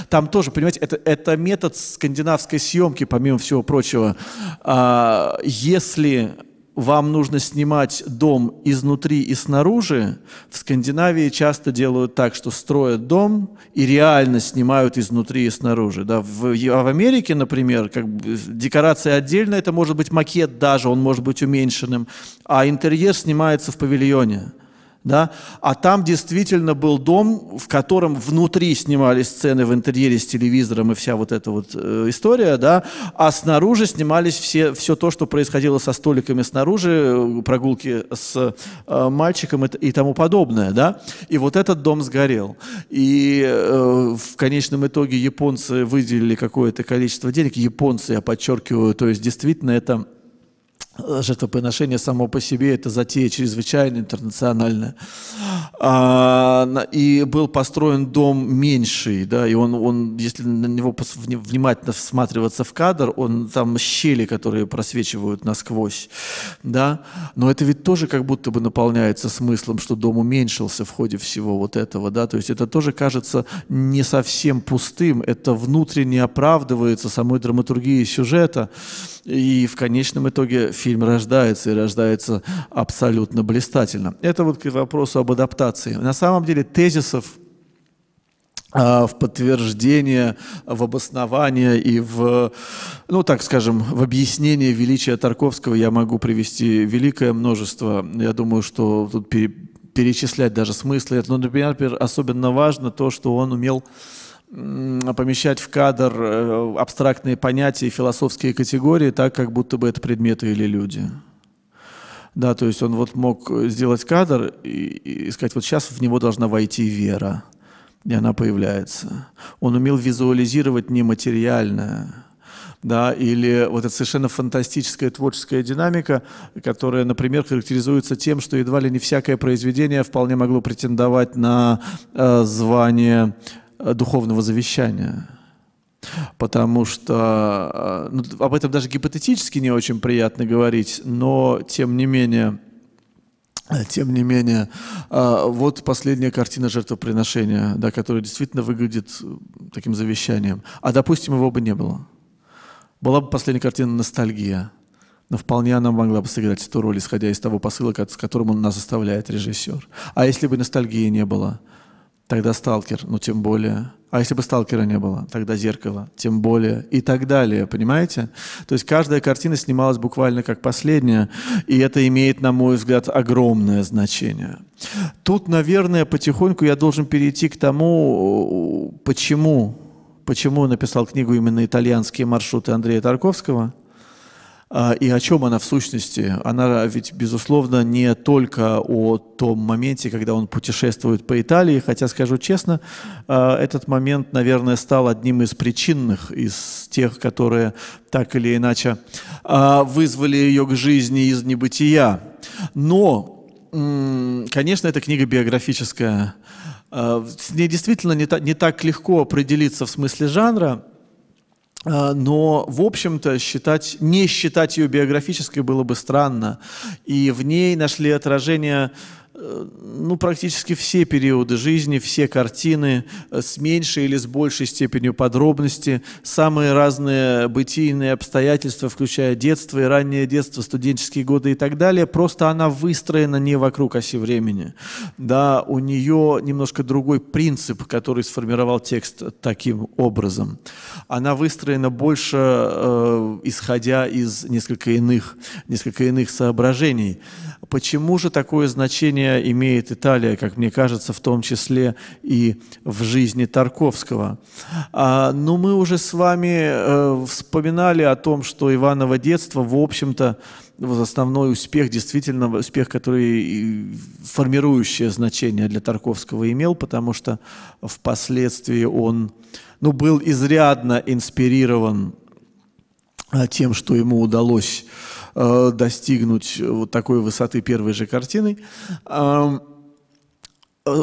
Там тоже, понимаете, это, это метод скандинавской съемки, помимо всего прочего. А, если вам нужно снимать дом изнутри и снаружи, в Скандинавии часто делают так, что строят дом и реально снимают изнутри и снаружи. Да? В, в Америке, например, как бы, декорация отдельная, это может быть макет даже, он может быть уменьшенным, а интерьер снимается в павильоне да, а там действительно был дом, в котором внутри снимались сцены в интерьере с телевизором и вся вот эта вот э, история, да, а снаружи снимались все, все то, что происходило со столиками снаружи, э, прогулки с э, мальчиком и, и тому подобное, да, и вот этот дом сгорел. И э, в конечном итоге японцы выделили какое-то количество денег, японцы, я подчеркиваю, то есть действительно это жертвоприношение само по себе это затея чрезвычайно интернациональная. А, и был построен дом меньший, да, и он, он, если на него внимательно всматриваться в кадр, он там щели, которые просвечивают насквозь, да, но это ведь тоже как будто бы наполняется смыслом, что дом уменьшился в ходе всего вот этого, да, то есть это тоже кажется не совсем пустым, это внутренне оправдывается самой драматургией сюжета, и в конечном итоге фильм рождается, и рождается абсолютно блистательно. Это вот к вопросу об адаптации. На самом деле тезисов а, в подтверждение, в обоснование и в, ну так скажем, в объяснение величия Тарковского я могу привести великое множество. Я думаю, что тут перечислять даже смыслы. Но, например, особенно важно то, что он умел помещать в кадр э, абстрактные понятия и философские категории так, как будто бы это предметы или люди. Да, то есть он вот мог сделать кадр и, и сказать, вот сейчас в него должна войти вера, и она появляется. Он умел визуализировать нематериальное, да, или вот эта совершенно фантастическая творческая динамика, которая, например, характеризуется тем, что едва ли не всякое произведение вполне могло претендовать на э, звание духовного завещания. Потому что э, ну, об этом даже гипотетически не очень приятно говорить, но тем не менее, э, тем не менее, вот последняя картина жертвоприношения, да, которая действительно выглядит таким завещанием. А допустим, его бы не было. Была бы последняя картина «Ностальгия», но вполне она могла бы сыграть эту роль, исходя из того посыла, с которым он нас оставляет, режиссер. А если бы ностальгии не было – тогда сталкер, ну тем более. А если бы сталкера не было, тогда зеркало, тем более и так далее, понимаете? То есть каждая картина снималась буквально как последняя, и это имеет, на мой взгляд, огромное значение. Тут, наверное, потихоньку я должен перейти к тому, почему, почему написал книгу именно «Итальянские маршруты» Андрея Тарковского – и о чем она в сущности? Она ведь, безусловно, не только о том моменте, когда он путешествует по Италии, хотя, скажу честно, а, этот момент, наверное, стал одним из причинных, из тех, которые так или иначе а, вызвали ее к жизни из небытия. Но, конечно, эта книга биографическая. С ней действительно не так, легко определиться в смысле жанра, а, но, в общем-то, считать, не считать ее биографической было бы странно. И в ней нашли отражение ну, практически все периоды жизни, все картины э, с меньшей или с большей степенью подробности, самые разные бытийные обстоятельства, включая детство и раннее детство, студенческие годы и так далее. Просто она выстроена не вокруг оси времени. Да, у нее немножко другой принцип, который сформировал текст таким образом. Она выстроена больше э, исходя из несколько иных, несколько иных соображений. Почему же такое значение имеет Италия, как мне кажется, в том числе и в жизни Тарковского? А, ну, мы уже с вами э, вспоминали о том, что Иваново детство, в общем-то, основной успех, действительно успех, который формирующее значение для Тарковского имел, потому что впоследствии он ну, был изрядно инспирирован а, тем, что ему удалось Э, достигнуть вот такой высоты первой же картиной, э,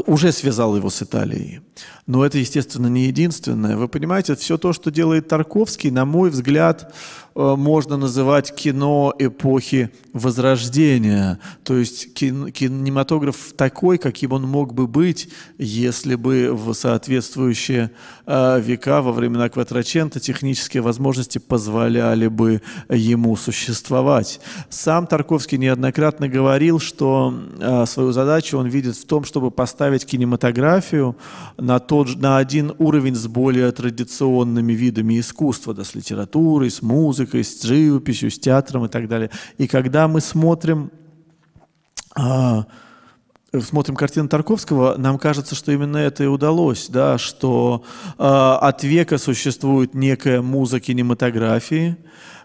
уже связал его с Италией. Но это, естественно, не единственное. Вы понимаете, все то, что делает Тарковский, на мой взгляд, можно называть кино эпохи Возрождения. То есть кинематограф такой, каким он мог бы быть, если бы в соответствующие э, века, во времена Кватрачента, технические возможности позволяли бы ему существовать. Сам Тарковский неоднократно говорил, что э, свою задачу он видит в том, чтобы поставить кинематографию на, тот, на один уровень с более традиционными видами искусства, да, с литературой, с музыкой, музыкой, с живописью, с театром и так далее. И когда мы смотрим а, смотрим картину Тарковского, нам кажется, что именно это и удалось, да, что э, от века существует некая муза кинематографии,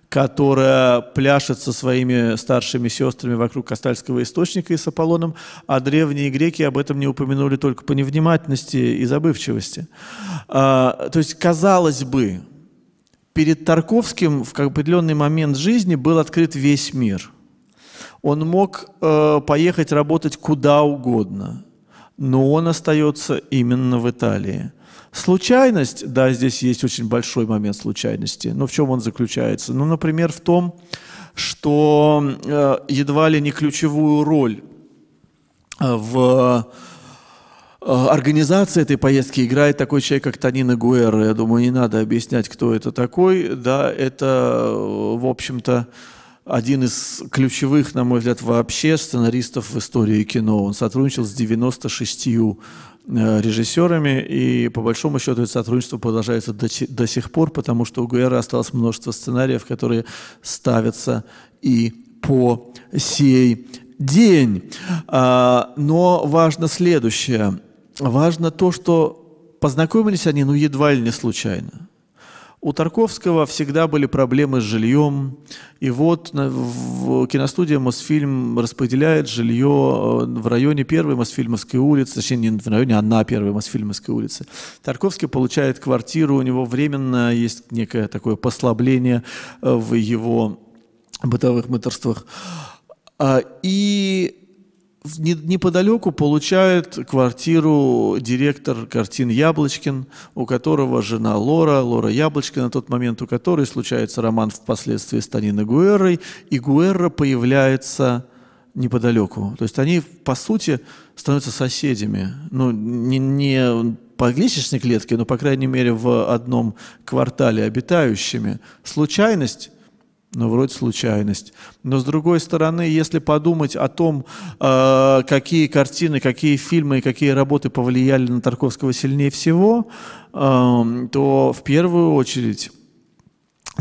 которая пляшет со своими старшими сестрами вокруг Кастальского источника и с Аполлоном, а древние греки об этом не упомянули только по невнимательности и забывчивости. Э, то есть, казалось бы, перед Тарковским в определенный момент жизни был открыт весь мир – Он мог э, поехать работать куда угодно, но он остается именно в Италии. Случайность, да, здесь есть очень большой момент случайности. Но в чем он заключается? Ну, например, в том, что э, едва ли не ключевую роль э, в э, организации этой поездки играет такой человек, как Танина Гуэра. Я думаю, не надо объяснять, кто это такой. Да, это, в общем-то, один из ключевых, на мой взгляд, вообще сценаристов в истории кино. Он сотрудничал с 96 э, режиссерами, и по большому счету это сотрудничество продолжается до, до сих пор, потому что у Гуэра осталось множество сценариев, которые ставятся и по сей день. А, но важно следующее. Важно то, что познакомились они, ну, едва ли не случайно. У Тарковского всегда были проблемы с жильем. И вот в киностудия Мосфильм распределяет жилье э, в районе первой Мосфильмовской улицы, точнее, не в районе, а на первой Мосфильмовской улице. Тарковский получает квартиру, у него временно есть некое такое послабление э, в его бытовых мыторствах. А, и неподалеку получает квартиру директор картин Яблочкин, у которого жена Лора, Лора Яблочкина, на тот момент у которой случается роман впоследствии с Таниной Гуэррой, и Гуэрра появляется неподалеку. То есть они, по сути, становятся соседями. Ну, не, не по лестничной клетке, но, по крайней мере, в одном квартале обитающими. Случайность ну, вроде случайность. Но с другой стороны, если подумать о том, э, какие картины, какие фильмы и какие работы повлияли на Тарковского сильнее всего, э, то в первую очередь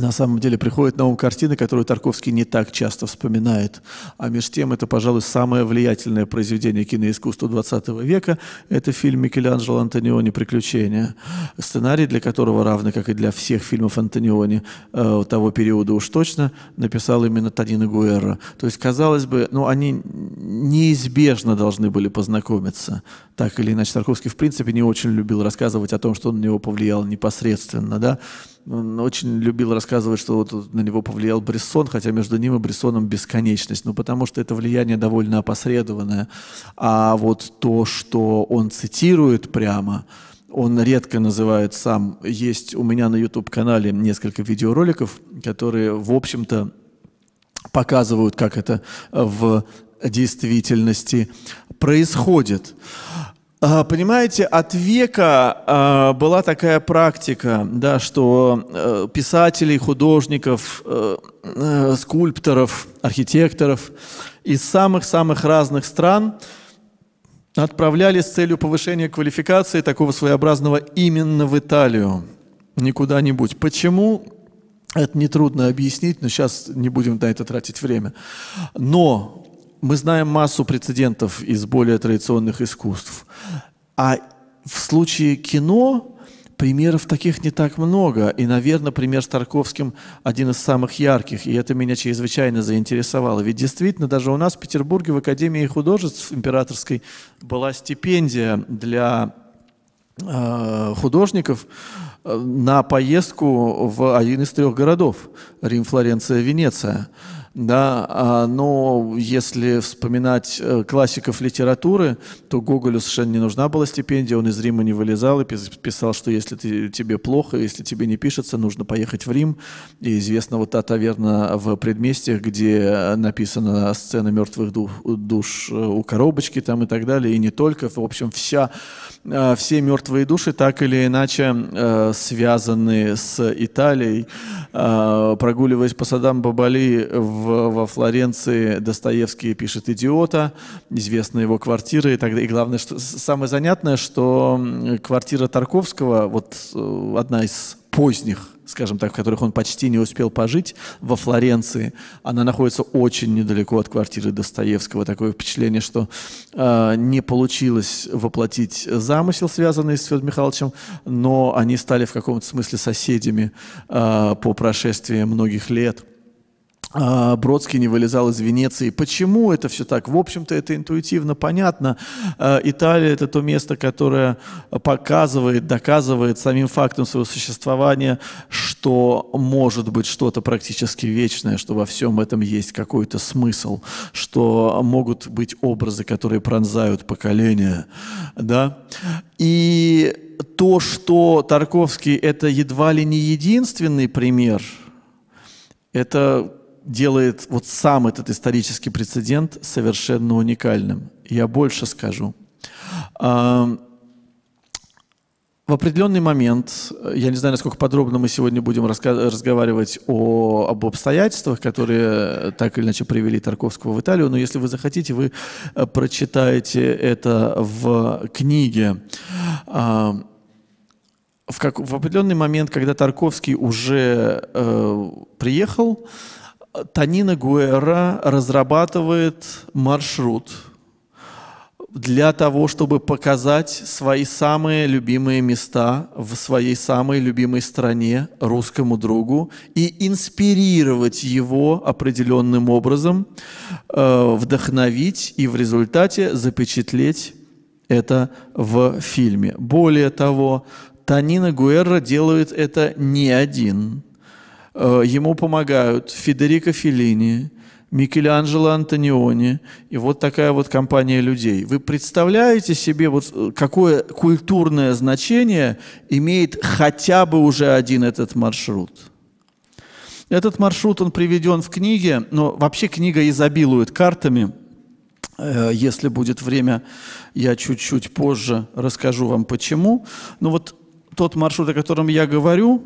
на самом деле приходит на ум картины, которую Тарковский не так часто вспоминает. А между тем это, пожалуй, самое влиятельное произведение киноискусства 20 века. Это фильм Микеланджело Антониони «Приключения», сценарий для которого, равный как и для всех фильмов Антониони э, того периода уж точно, написал именно Тонино Гуэрра. То есть, казалось бы, ну, они неизбежно должны были познакомиться. Так или иначе, Тарковский, в принципе, не очень любил рассказывать о том, что на него повлиял непосредственно, да, он очень любил рассказывать, что вот на него повлиял Брессон, хотя между ним и Брессоном бесконечность. Ну, потому что это влияние довольно опосредованное. А вот то, что он цитирует прямо, он редко называет сам. Есть у меня на YouTube-канале несколько видеороликов, которые, в общем-то, показывают, как это в действительности происходит. А, понимаете, от века э, была такая практика, да, что э, писателей, художников, э, э, скульпторов, архитекторов из самых-самых разных стран отправляли с целью повышения квалификации такого своеобразного именно в Италию, не куда-нибудь. Почему? Это нетрудно объяснить, но сейчас не будем на это тратить время. Но мы знаем массу прецедентов из более традиционных искусств. А в случае кино примеров таких не так много. И, наверное, пример с Тарковским один из самых ярких. И это меня чрезвычайно заинтересовало. Ведь действительно, даже у нас в Петербурге в Академии художеств императорской была стипендия для э, художников э, на поездку в один из трех городов – Рим, Флоренция, Венеция – да, а, но если вспоминать э, классиков литературы, то Гоголю совершенно не нужна была стипендия, он из Рима не вылезал и писал, что если ты, тебе плохо, если тебе не пишется, нужно поехать в Рим. И известна вот та таверна в предместьях, где написана сцена мертвых душ, душ э, у коробочки там и так далее, и не только. В общем, вся, э, все мертвые души так или иначе связаны с Италией. Прогуливаясь по садам Бабали в во Флоренции Достоевский пишет «Идиота», известна его квартира и так далее. И главное, что самое занятное, что квартира Тарковского, вот э, одна из поздних, скажем так, в которых он почти не успел пожить, во Флоренции, она находится очень недалеко от квартиры Достоевского. Такое впечатление, что э, не получилось воплотить замысел, связанный с Федором Михайловичем, но они стали в каком-то смысле соседями э, по прошествии многих лет. А, Бродский не вылезал из Венеции. Почему это все так? В общем-то, это интуитивно понятно. А, Италия – это то место, которое показывает, доказывает самим фактом своего существования, что может быть что-то практически вечное, что во всем этом есть какой-то смысл, что могут быть образы, которые пронзают поколения. Да? И то, что Тарковский – это едва ли не единственный пример, это делает вот сам этот исторический прецедент совершенно уникальным. Я больше скажу. В определенный момент, я не знаю, насколько подробно мы сегодня будем разговаривать о, об обстоятельствах, которые так или иначе привели Тарковского в Италию, но если вы захотите, вы э, прочитаете это в книге. В, как, в определенный момент, когда Тарковский уже э, приехал, Танина Гуэра разрабатывает маршрут для того, чтобы показать свои самые любимые места в своей самой любимой стране русскому другу и инспирировать его определенным образом, э, вдохновить и в результате запечатлеть это в фильме. Более того, Танина Гуэрра делает это не один. Э, ему помогают Федерико Феллини, Микеланджело Антониони и вот такая вот компания людей. Вы представляете себе, вот э, какое культурное значение имеет хотя бы уже один этот маршрут? Этот маршрут, он приведен в книге, но вообще книга изобилует картами. Э, если будет время, я чуть-чуть позже расскажу вам почему. Но вот тот маршрут, о котором я говорю,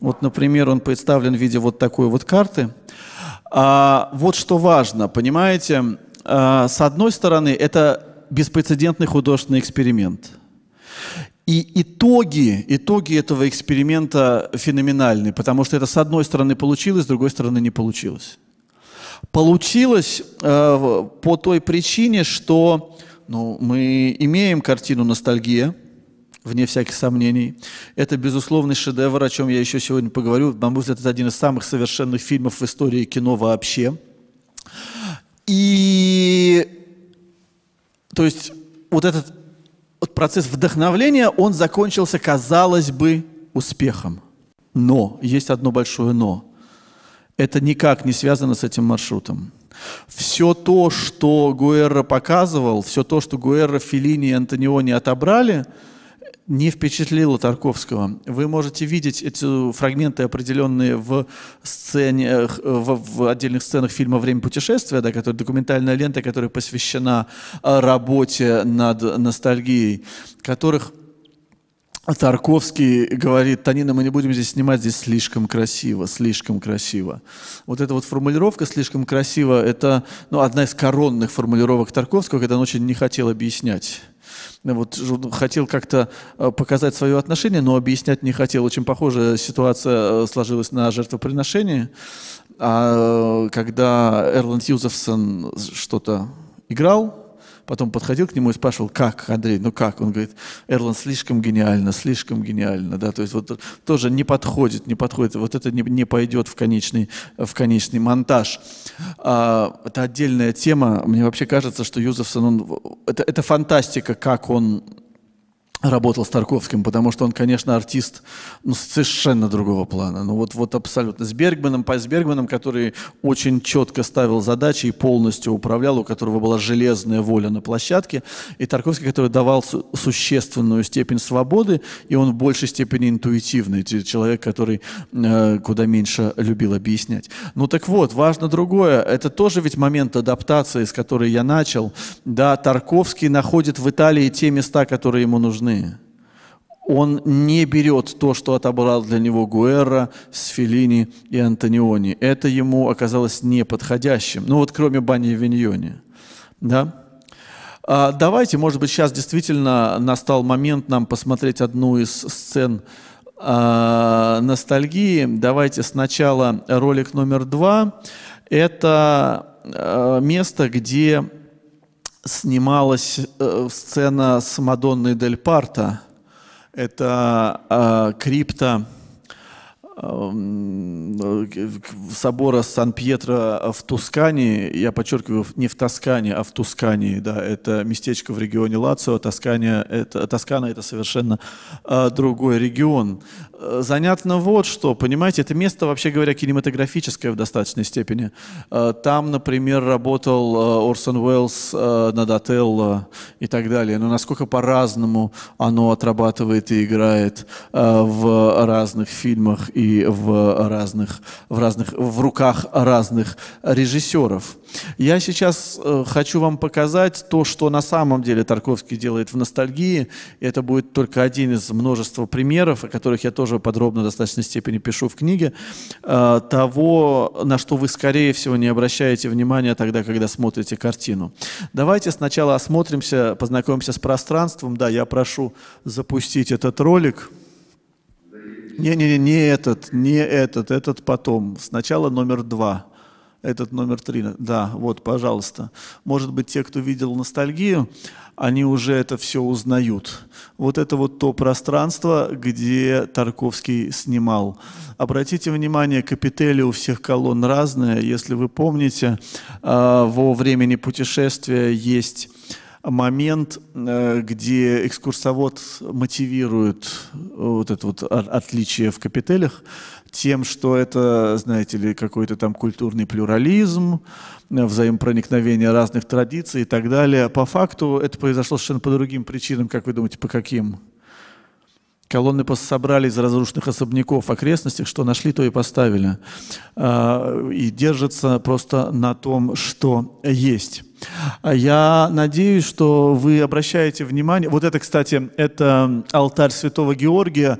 вот, например, он представлен в виде вот такой вот карты. А, вот что важно, понимаете, а, с одной стороны, это беспрецедентный художественный эксперимент. И итоги, итоги этого эксперимента феноменальны, потому что это с одной стороны получилось, с другой стороны не получилось. Получилось э, по той причине, что ну, мы имеем картину ностальгия, вне всяких сомнений. Это безусловный шедевр, о чем я еще сегодня поговорю. На мой взгляд, это один из самых совершенных фильмов в истории кино вообще. И то есть вот этот вот процесс вдохновления, он закончился, казалось бы, успехом. Но, есть одно большое но. Это никак не связано с этим маршрутом. Все то, что Гуэрра показывал, все то, что Гуэрра, Филини и Антониони отобрали – не впечатлило Тарковского. Вы можете видеть эти фрагменты определенные в, сцене, в, в отдельных сценах фильма «Время путешествия», да, который, документальная лента, которая посвящена а, работе над ностальгией, которых Тарковский говорит, Танина, мы не будем здесь снимать, здесь слишком красиво, слишком красиво. Вот эта вот формулировка «слишком красиво» — это ну, одна из коронных формулировок Тарковского, когда он очень не хотел объяснять вот, хотел как-то э, показать свое отношение, но объяснять не хотел. Очень похожая ситуация э, сложилась на жертвоприношении. А когда Эрланд Юзефсон что-то играл, Потом подходил к нему и спрашивал, как, Андрей, ну как? Он говорит, Эрланд слишком гениально, слишком гениально. Да? То есть вот тоже не подходит, не подходит. Вот это не, не пойдет в конечный, в конечный монтаж. А, это отдельная тема. Мне вообще кажется, что Юзефсон, он, это, это фантастика, как он работал с Тарковским, потому что он, конечно, артист ну, совершенно другого плана. Ну вот, вот абсолютно. С Бергманом, с Бергманом, который очень четко ставил задачи и полностью управлял, у которого была железная воля на площадке, и Тарковский, который давал су существенную степень свободы, и он в большей степени интуитивный, человек, который э, куда меньше любил объяснять. Ну так вот, важно другое. Это тоже ведь момент адаптации, с которой я начал. Да, Тарковский находит в Италии те места, которые ему нужны он не берет то, что отобрал для него Гуэрра, Сфелини и Антониони. Это ему оказалось неподходящим. Ну вот кроме Бани и Виньони. Да? А давайте, может быть, сейчас действительно настал момент нам посмотреть одну из сцен а, ностальгии. Давайте сначала ролик номер два. Это а, место, где снималась э, сцена с Мадонной Дель Парто. Это э, крипта собора Сан-Пьетро в Тускане, я подчеркиваю, не в Тоскане, а в Тускане, да, это местечко в регионе Лацио, Тоскания, это, Тоскана это совершенно а, другой регион. Занятно вот что, понимаете, это место, вообще говоря, кинематографическое в достаточной степени. Там, например, работал Орсон Уэллс над Отелло и так далее, но насколько по-разному оно отрабатывает и играет в разных фильмах и и в разных, в разных, в руках разных режиссеров. Я сейчас э, хочу вам показать то, что на самом деле Тарковский делает в ностальгии. Это будет только один из множества примеров, о которых я тоже подробно в достаточной степени пишу в книге, э, того, на что вы, скорее всего, не обращаете внимания тогда, когда смотрите картину. Давайте сначала осмотримся, познакомимся с пространством. Да, я прошу запустить этот ролик. Не-не-не, не этот, не этот, этот потом. Сначала номер два. Этот номер три. Да, вот, пожалуйста. Может быть, те, кто видел ностальгию, они уже это все узнают. Вот это вот то пространство, где Тарковский снимал. Обратите внимание, капители у всех колонн разные. Если вы помните, а, во времени путешествия есть момент, э, где экскурсовод мотивирует вот это вот отличие в капителях тем, что это, знаете ли, какой-то там культурный плюрализм, взаимопроникновение разных традиций и так далее. По факту это произошло совершенно по другим причинам, как вы думаете, по каким? Колонны собрали из разрушенных особняков в окрестностях, что нашли, то и поставили. А, и держатся просто на том, что есть. А я надеюсь, что вы обращаете внимание. Вот это, кстати, это алтарь Святого Георгия.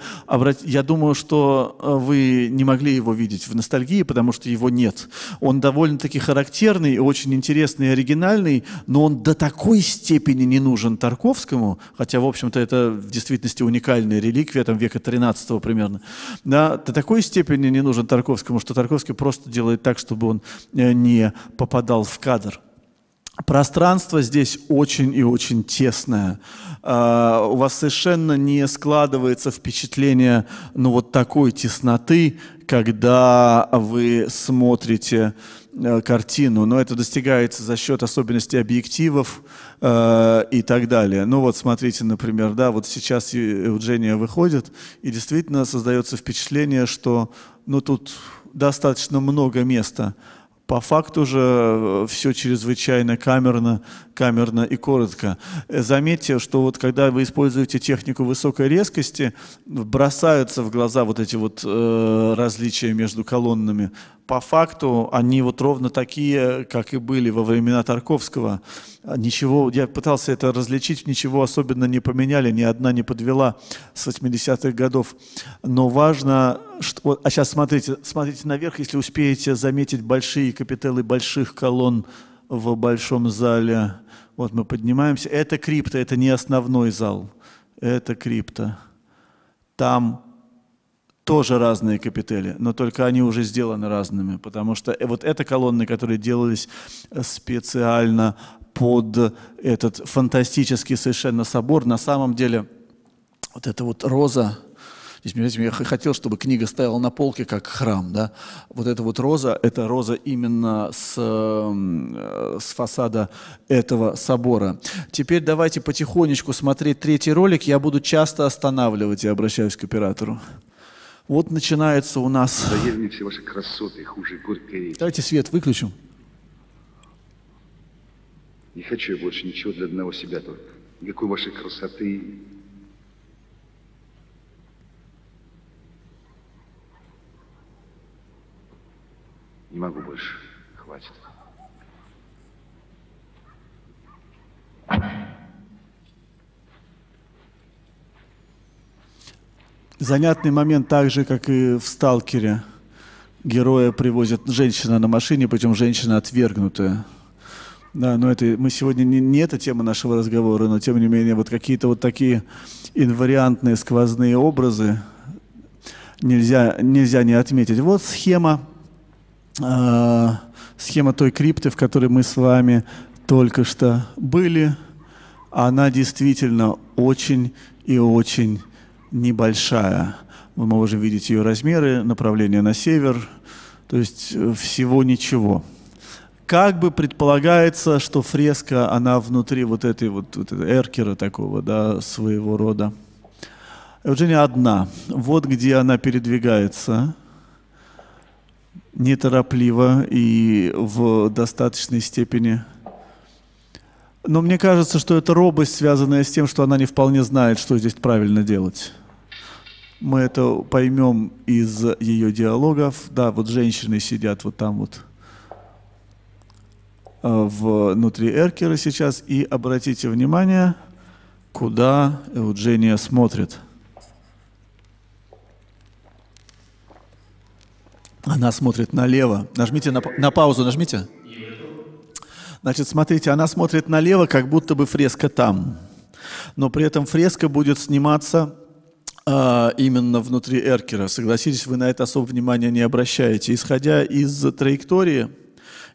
Я думаю, что э, вы не могли его видеть в ностальгии, потому что его нет. Он довольно-таки характерный, очень интересный и оригинальный, но он до такой степени не нужен Тарковскому, хотя, в общем-то, это в действительности уникальная реликвия, там века 13 примерно. Да, до такой степени не нужен Тарковскому, что Тарковский просто делает так, чтобы он э, не попадал в кадр. Пространство здесь очень и очень тесное. Uh, у вас совершенно не складывается впечатление ну, вот такой тесноты, когда вы смотрите uh, картину. Но это достигается за счет особенностей объективов uh, и так далее. Ну вот смотрите, например, да, вот сейчас Евгения выходит, и действительно создается впечатление, что ну, тут достаточно много места по факту же э, все чрезвычайно камерно, камерно и коротко. Заметьте, что вот когда вы используете технику высокой резкости, бросаются в глаза вот эти вот э, различия между колоннами. По факту они вот ровно такие, как и были во времена Тарковского. Ничего, я пытался это различить, ничего особенно не поменяли, ни одна не подвела с 80-х годов. Но важно, что, а сейчас смотрите, смотрите наверх, если успеете заметить большие капителы больших колонн в большом зале. Вот мы поднимаемся. Это крипта, это не основной зал. Это крипта. Там тоже разные капители, но только они уже сделаны разными, потому что э, вот это колонны, которые делались э, специально под этот фантастический совершенно собор, на самом деле вот эта вот роза, Здесь, я хотел, чтобы книга стояла на полке, как храм. Да? Вот эта вот роза, это роза именно с, э, с фасада этого собора. Теперь давайте потихонечку смотреть третий ролик. Я буду часто останавливать и обращаюсь к оператору. Вот начинается у нас... Надоели мне все ваши красоты, хуже горькой речи. Давайте свет выключим. Не хочу я больше ничего для одного себя только. Никакой вашей красоты. Не могу больше. Хватит. Занятный момент так же, как и в «Сталкере». Героя привозят женщина на машине, причем женщина отвергнутая. Да, но это мы сегодня не, не эта тема нашего разговора, но тем не менее вот какие-то вот такие инвариантные сквозные образы нельзя, нельзя не отметить. Вот схема, э, схема той крипты, в которой мы с вами только что были. Она действительно очень и очень небольшая. Вы можете видеть ее размеры, направление на север, то есть э, всего ничего. Как бы предполагается, что фреска, она внутри вот этой вот, вот этой эркера такого, да, своего рода. Евгения одна. Вот где она передвигается неторопливо и в достаточной степени. Но мне кажется, что это робость, связанная с тем, что она не вполне знает, что здесь правильно делать. Мы это поймем из ее диалогов. Да, вот женщины сидят вот там вот э, внутри Эркера сейчас. И обратите внимание, куда Евгения смотрит. Она смотрит налево. Нажмите на, на паузу, нажмите. Значит, смотрите, она смотрит налево, как будто бы фреска там. Но при этом фреска будет сниматься а, именно внутри эркера. Согласитесь, вы на это особо внимания не обращаете. Исходя из траектории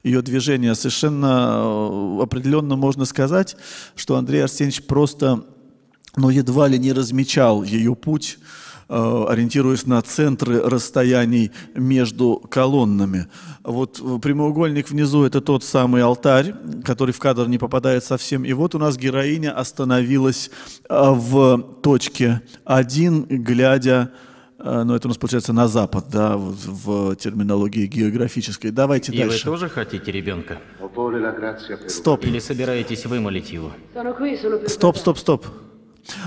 ее движения, совершенно э, определенно можно сказать, что Андрей Арсеньевич просто, ну, едва ли не размечал ее путь ориентируясь на центры расстояний между колоннами. Вот прямоугольник внизу – это тот самый алтарь, который в кадр не попадает совсем. И вот у нас героиня остановилась э, в точке 1, глядя э, ну, это у нас получается на запад, да, в, в терминологии географической. Давайте И дальше. вы тоже хотите ребенка? Стоп. Или собираетесь вымолить его? Стоп, стоп, стоп.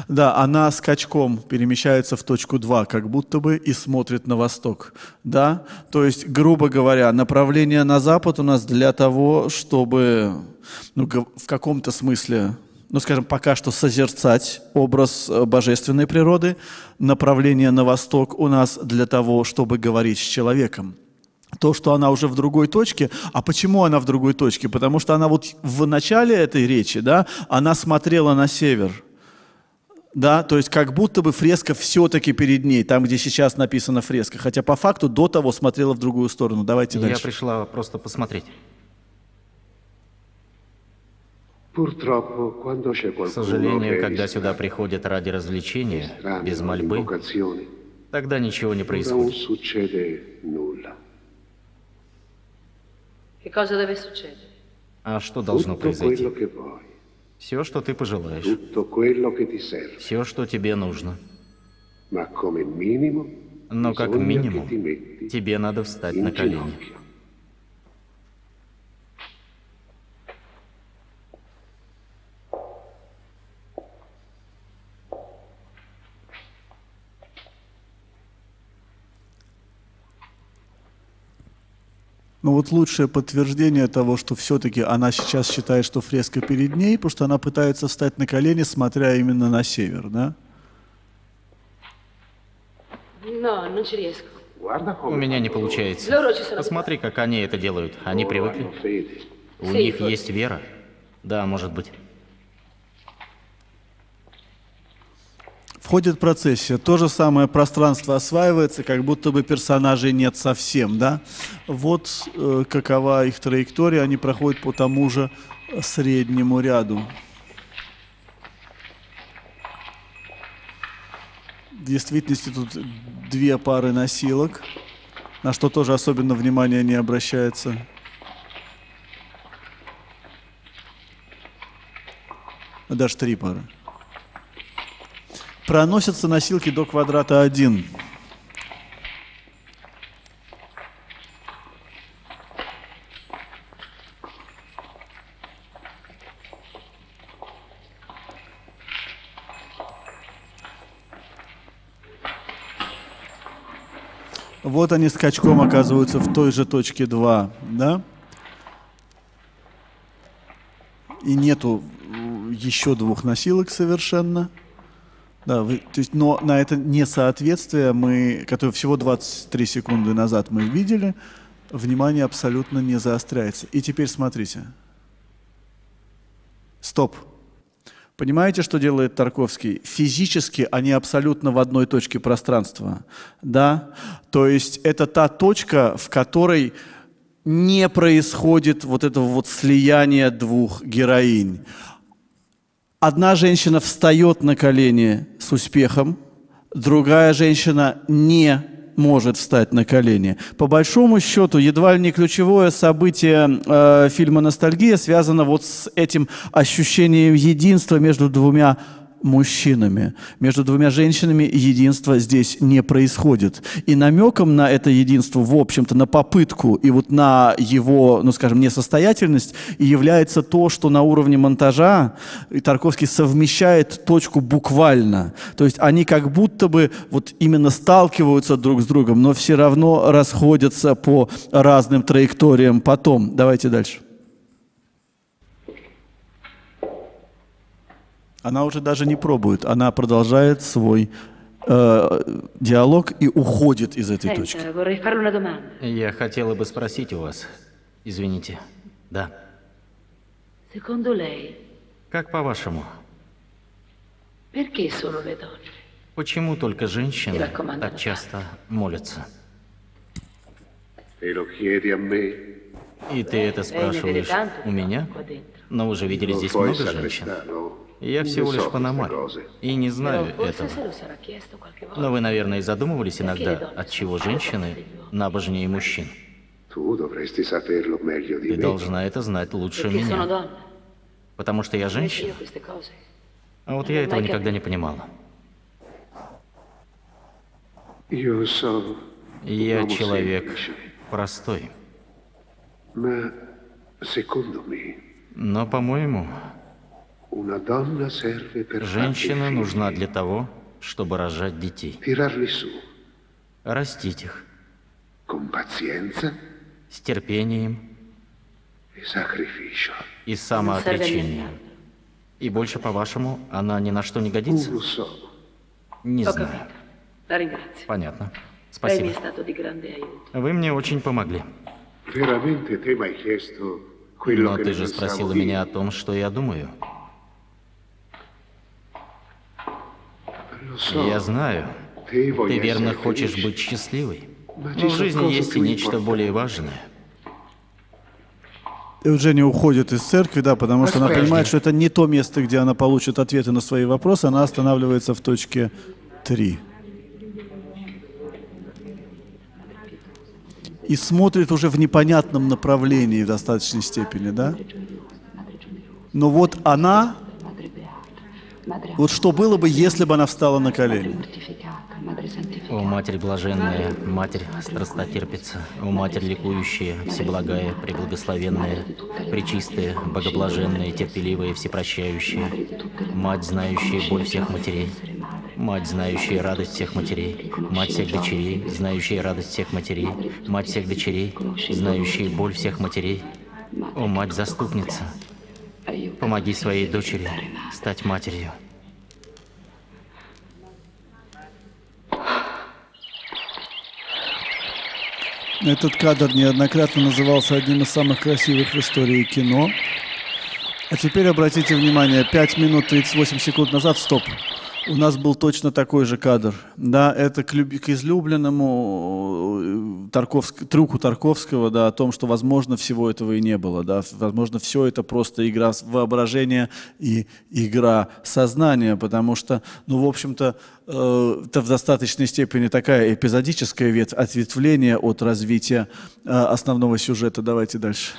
Да, она скачком перемещается в точку 2, как будто бы и смотрит на восток. Да? То есть, грубо говоря, направление на запад у нас для того, чтобы ну, в каком-то смысле, ну, скажем, пока что созерцать образ э, божественной природы. Направление на восток у нас для того, чтобы говорить с человеком то, что она уже в другой точке. А почему она в другой точке? Потому что она вот в начале этой речи, да, она смотрела на север – да, то есть как будто бы фреска все-таки перед ней, там, где сейчас написана фреска, хотя по факту до того смотрела в другую сторону. Давайте Я дальше. пришла просто посмотреть. К сожалению, когда сюда приходят ради развлечения, без мольбы, тогда ничего не происходит. А что должно произойти? Все, что ты пожелаешь. Все, что тебе нужно. Но как минимум, тебе надо встать на колени. Но ну, вот лучшее подтверждение того, что все-таки она сейчас считает, что фреска перед ней, потому что она пытается встать на колени, смотря именно на север, да? У меня не получается. Посмотри, как они это делают. Они привыкли. У них есть вера. Да, может быть. Входит процессия, то же самое пространство осваивается, как будто бы персонажей нет совсем, да? Вот э, какова их траектория, они проходят по тому же среднему ряду. В действительности тут две пары носилок, на что тоже особенно внимания не обращается. Даже три пары. Проносятся носилки до квадрата 1. Вот они скачком оказываются в той же точке 2, да? И нету еще двух носилок совершенно. Да, вы, то есть, но на это несоответствие мы, которое всего 23 секунды назад мы видели, внимание абсолютно не заостряется. И теперь смотрите. Стоп. Понимаете, что делает Тарковский? Физически они абсолютно в одной точке пространства. Да? То есть это та точка, в которой не происходит вот этого вот слияния двух героинь. Одна женщина встает на колени с успехом, другая женщина не может встать на колени. По большому счету, едва ли не ключевое событие э, фильма «Ностальгия» связано вот с этим ощущением единства между двумя мужчинами. Между двумя женщинами единство здесь не происходит. И намеком на это единство, в общем-то, на попытку и вот на его, ну скажем, несостоятельность является то, что на уровне монтажа Тарковский совмещает точку буквально. То есть они как будто бы вот именно сталкиваются друг с другом, но все равно расходятся по разным траекториям потом. Давайте дальше. Она уже даже не пробует, она продолжает свой э, диалог и уходит из этой точки. Я хотела бы спросить у вас, извините, да. Как по-вашему? Почему только женщины так часто молятся? И ты это спрашиваешь у меня? Но вы же видели здесь много женщин. Я всего лишь паномарь и не знаю этого. Но вы, наверное, и задумывались иногда, от чего женщины набожнее мужчин. Ты должна это знать лучше меня. Потому что я женщина. А вот я этого никогда не понимала. Я человек простой. Но, по-моему, Женщина нужна для того, чтобы рожать детей. Растить их. С терпением и самоотречением. И больше, по-вашему, она ни на что не годится? Не знаю. Понятно. Спасибо. Вы мне очень помогли. Но ты же спросила меня о том, что я думаю. Я знаю. Ты верно хочешь быть счастливой. Но в жизни есть и нечто более важное. Евгения уходит из церкви, да, потому что она понимает, что это не то место, где она получит ответы на свои вопросы. Она останавливается в точке 3. И смотрит уже в непонятном направлении в достаточной степени, да? Но вот она вот что было бы, если бы она встала на колени? О, Матерь блаженная, Матерь страстотерпица, О, Матерь ликующая, всеблагая, преблагословенная, пречистая, богоблаженная, терпеливая, всепрощающая, Мать, знающая боль всех матерей, Мать, знающая радость всех матерей, Мать всех дочерей, знающая радость всех матерей, Мать всех дочерей, знающая боль всех матерей, О, Мать-заступница, Помоги своей дочери стать матерью. Этот кадр неоднократно назывался одним из самых красивых в истории кино. А теперь обратите внимание, 5 минут 38 секунд назад, стоп, у нас был точно такой же кадр. Да, это к, люб... к излюбленному э, Тарковск... трюку Тарковского, да, о том, что, возможно, всего этого и не было. Да, возможно, все это просто игра воображения и игра сознания, потому что, ну, в общем-то, э, это в достаточной степени такая эпизодическая ветвь, ответвление от развития э, основного сюжета. Давайте дальше.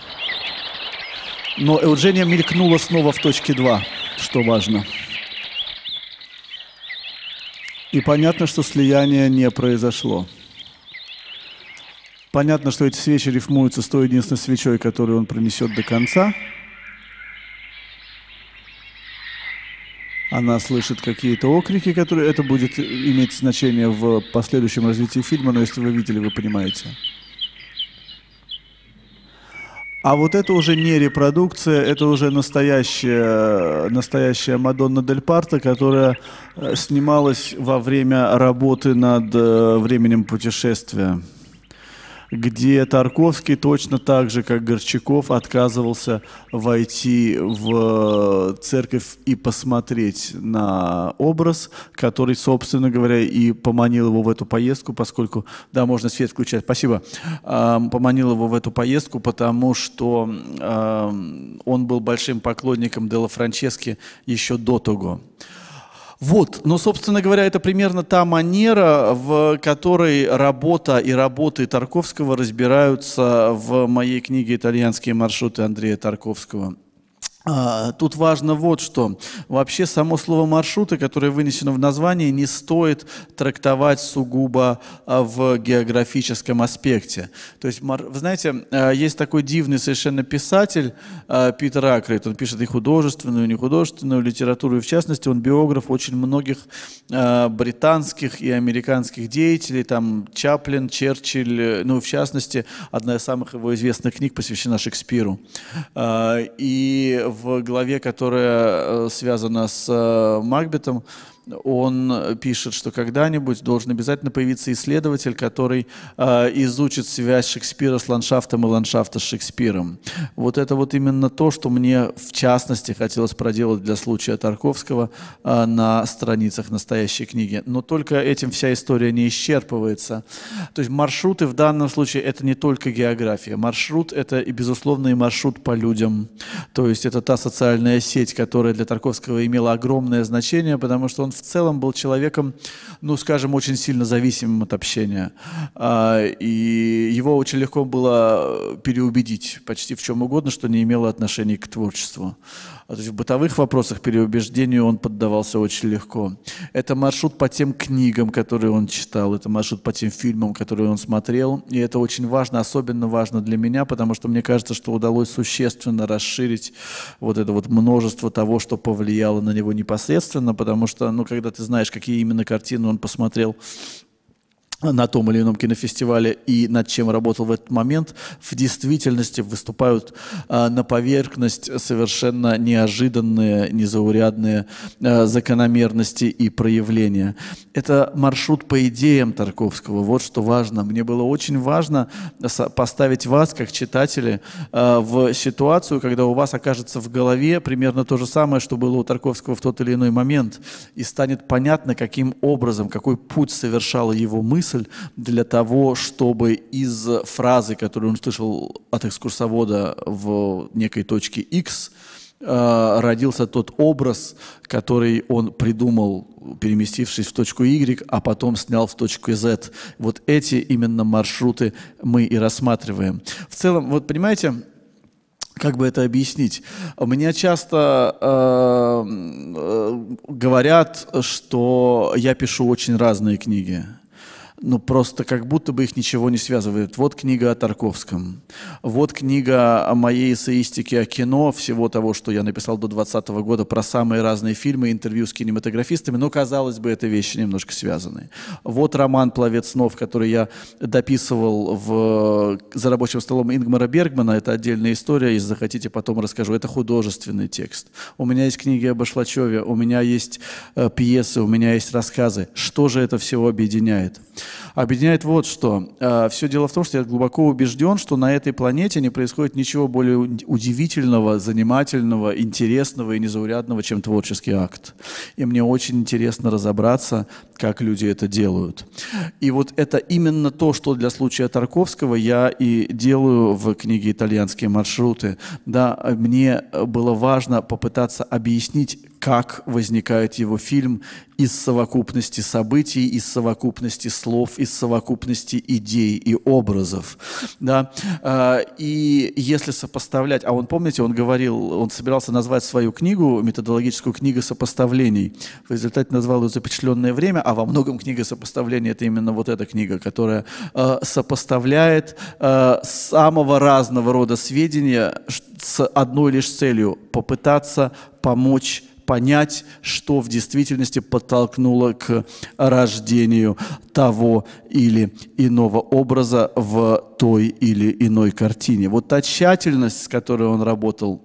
Но Эуджения мелькнула снова в точке 2, что важно. И понятно, что слияние не произошло. Понятно, что эти свечи рифмуются с той единственной свечой, которую он принесет до конца. Она слышит какие-то окрики, которые... Это будет иметь значение в последующем развитии фильма, но если вы видели, вы понимаете. А вот это уже не репродукция, это уже настоящая, настоящая Мадонна Дель Парто, которая э, снималась во время работы над э, «Временем путешествия» где Тарковский точно так же, как Горчаков, отказывался войти в церковь и посмотреть на образ, который, собственно говоря, и поманил его в эту поездку, поскольку, да, можно свет включать, спасибо, поманил его в эту поездку, потому что он был большим поклонником Делла Франчески еще до того. Вот, но, собственно говоря, это примерно та манера, в которой работа и работы Тарковского разбираются в моей книге «Итальянские маршруты» Андрея Тарковского. А, тут важно вот что. Вообще само слово «маршруты», которое вынесено в название, не стоит трактовать сугубо а, в географическом аспекте. То есть, вы знаете, а, есть такой дивный совершенно писатель Питер Акрейт. Он пишет и художественную, и нехудожественную литературу, и в частности он биограф очень многих британских и американских деятелей, там Чаплин, Черчилль, ну, в частности, одна из самых его известных книг посвящена Шекспиру. И в главе, которая э, связана с э, Макбетом, он пишет, что когда-нибудь должен обязательно появиться исследователь, который э, изучит связь Шекспира с ландшафтом и ландшафта с Шекспиром. Вот это вот именно то, что мне в частности хотелось проделать для случая Тарковского э, на страницах настоящей книги. Но только этим вся история не исчерпывается. То есть маршруты в данном случае это не только география. Маршрут это и безусловно маршрут по людям. То есть это та социальная сеть, которая для Тарковского имела огромное значение, потому что он в целом был человеком, ну, скажем, очень сильно зависимым от общения. А, и его очень легко было переубедить почти в чем угодно, что не имело отношения к творчеству. А, то есть в бытовых вопросах переубеждению он поддавался очень легко. Это маршрут по тем книгам, которые он читал, это маршрут по тем фильмам, которые он смотрел. И это очень важно, особенно важно для меня, потому что мне кажется, что удалось существенно расширить вот это вот множество того, что повлияло на него непосредственно, потому что, ну, когда ты знаешь, какие именно картины он посмотрел на том или ином кинофестивале и над чем работал в этот момент, в действительности выступают э, на поверхность совершенно неожиданные, незаурядные э, закономерности и проявления. Это маршрут по идеям Тарковского. Вот что важно. Мне было очень важно поставить вас, как читатели, э, в ситуацию, когда у вас окажется в голове примерно то же самое, что было у Тарковского в тот или иной момент, и станет понятно, каким образом, какой путь совершала его мысль, мысль для того, чтобы из фразы, которую он слышал от экскурсовода в некой точке X, э, родился тот образ, который он придумал, переместившись в точку Y, а потом снял в точку Z. Вот эти именно маршруты мы и рассматриваем. В целом, вот понимаете, как бы это объяснить? Мне часто э, э, говорят, что я пишу очень разные книги ну просто как будто бы их ничего не связывает. Вот книга о Тарковском, вот книга о моей эссеистике о кино, всего того, что я написал до 2020 года про самые разные фильмы, интервью с кинематографистами, но, казалось бы, это вещи немножко связаны. Вот роман «Пловец снов», который я дописывал в, за рабочим столом Ингмара Бергмана, это отдельная история, если захотите, потом расскажу. Это художественный текст. У меня есть книги об Ашлачеве, у меня есть э, пьесы, у меня есть рассказы. Что же это все объединяет? Объединяет вот что. А, Все дело в том, что я глубоко убежден, что на этой планете не происходит ничего более удивительного, занимательного, интересного и незаурядного, чем творческий акт. И мне очень интересно разобраться, как люди это делают. И вот это именно то, что для случая Тарковского я и делаю в книге «Итальянские маршруты». Да, мне было важно попытаться объяснить, как возникает его фильм из совокупности событий, из совокупности слов, из совокупности идей и образов. Да? А, и если сопоставлять, а он, помните, он говорил, он собирался назвать свою книгу, методологическую книгу сопоставлений, в результате назвал ее «Запечатленное время», а во многом книга сопоставления – это именно вот эта книга, которая а, сопоставляет а, самого разного рода сведения с одной лишь целью – попытаться помочь понять, что в действительности подтолкнуло к рождению того или иного образа в той или иной картине. Вот та тщательность, с которой он работал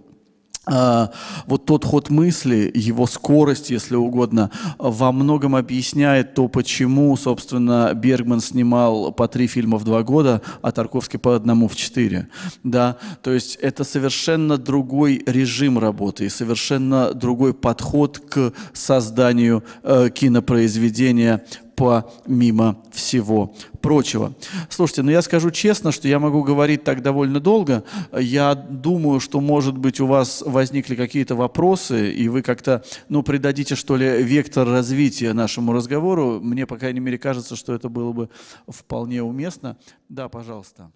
вот тот ход мысли, его скорость, если угодно, во многом объясняет то, почему, собственно, Бергман снимал по три фильма в два года, а Тарковский по одному в четыре. Да? То есть это совершенно другой режим работы и совершенно другой подход к созданию э, кинопроизведения помимо всего прочего. Слушайте, ну я скажу честно, что я могу говорить так довольно долго. Я думаю, что, может быть, у вас возникли какие-то вопросы, и вы как-то, ну, придадите, что ли, вектор развития нашему разговору. Мне, по крайней мере, кажется, что это было бы вполне уместно. Да, пожалуйста.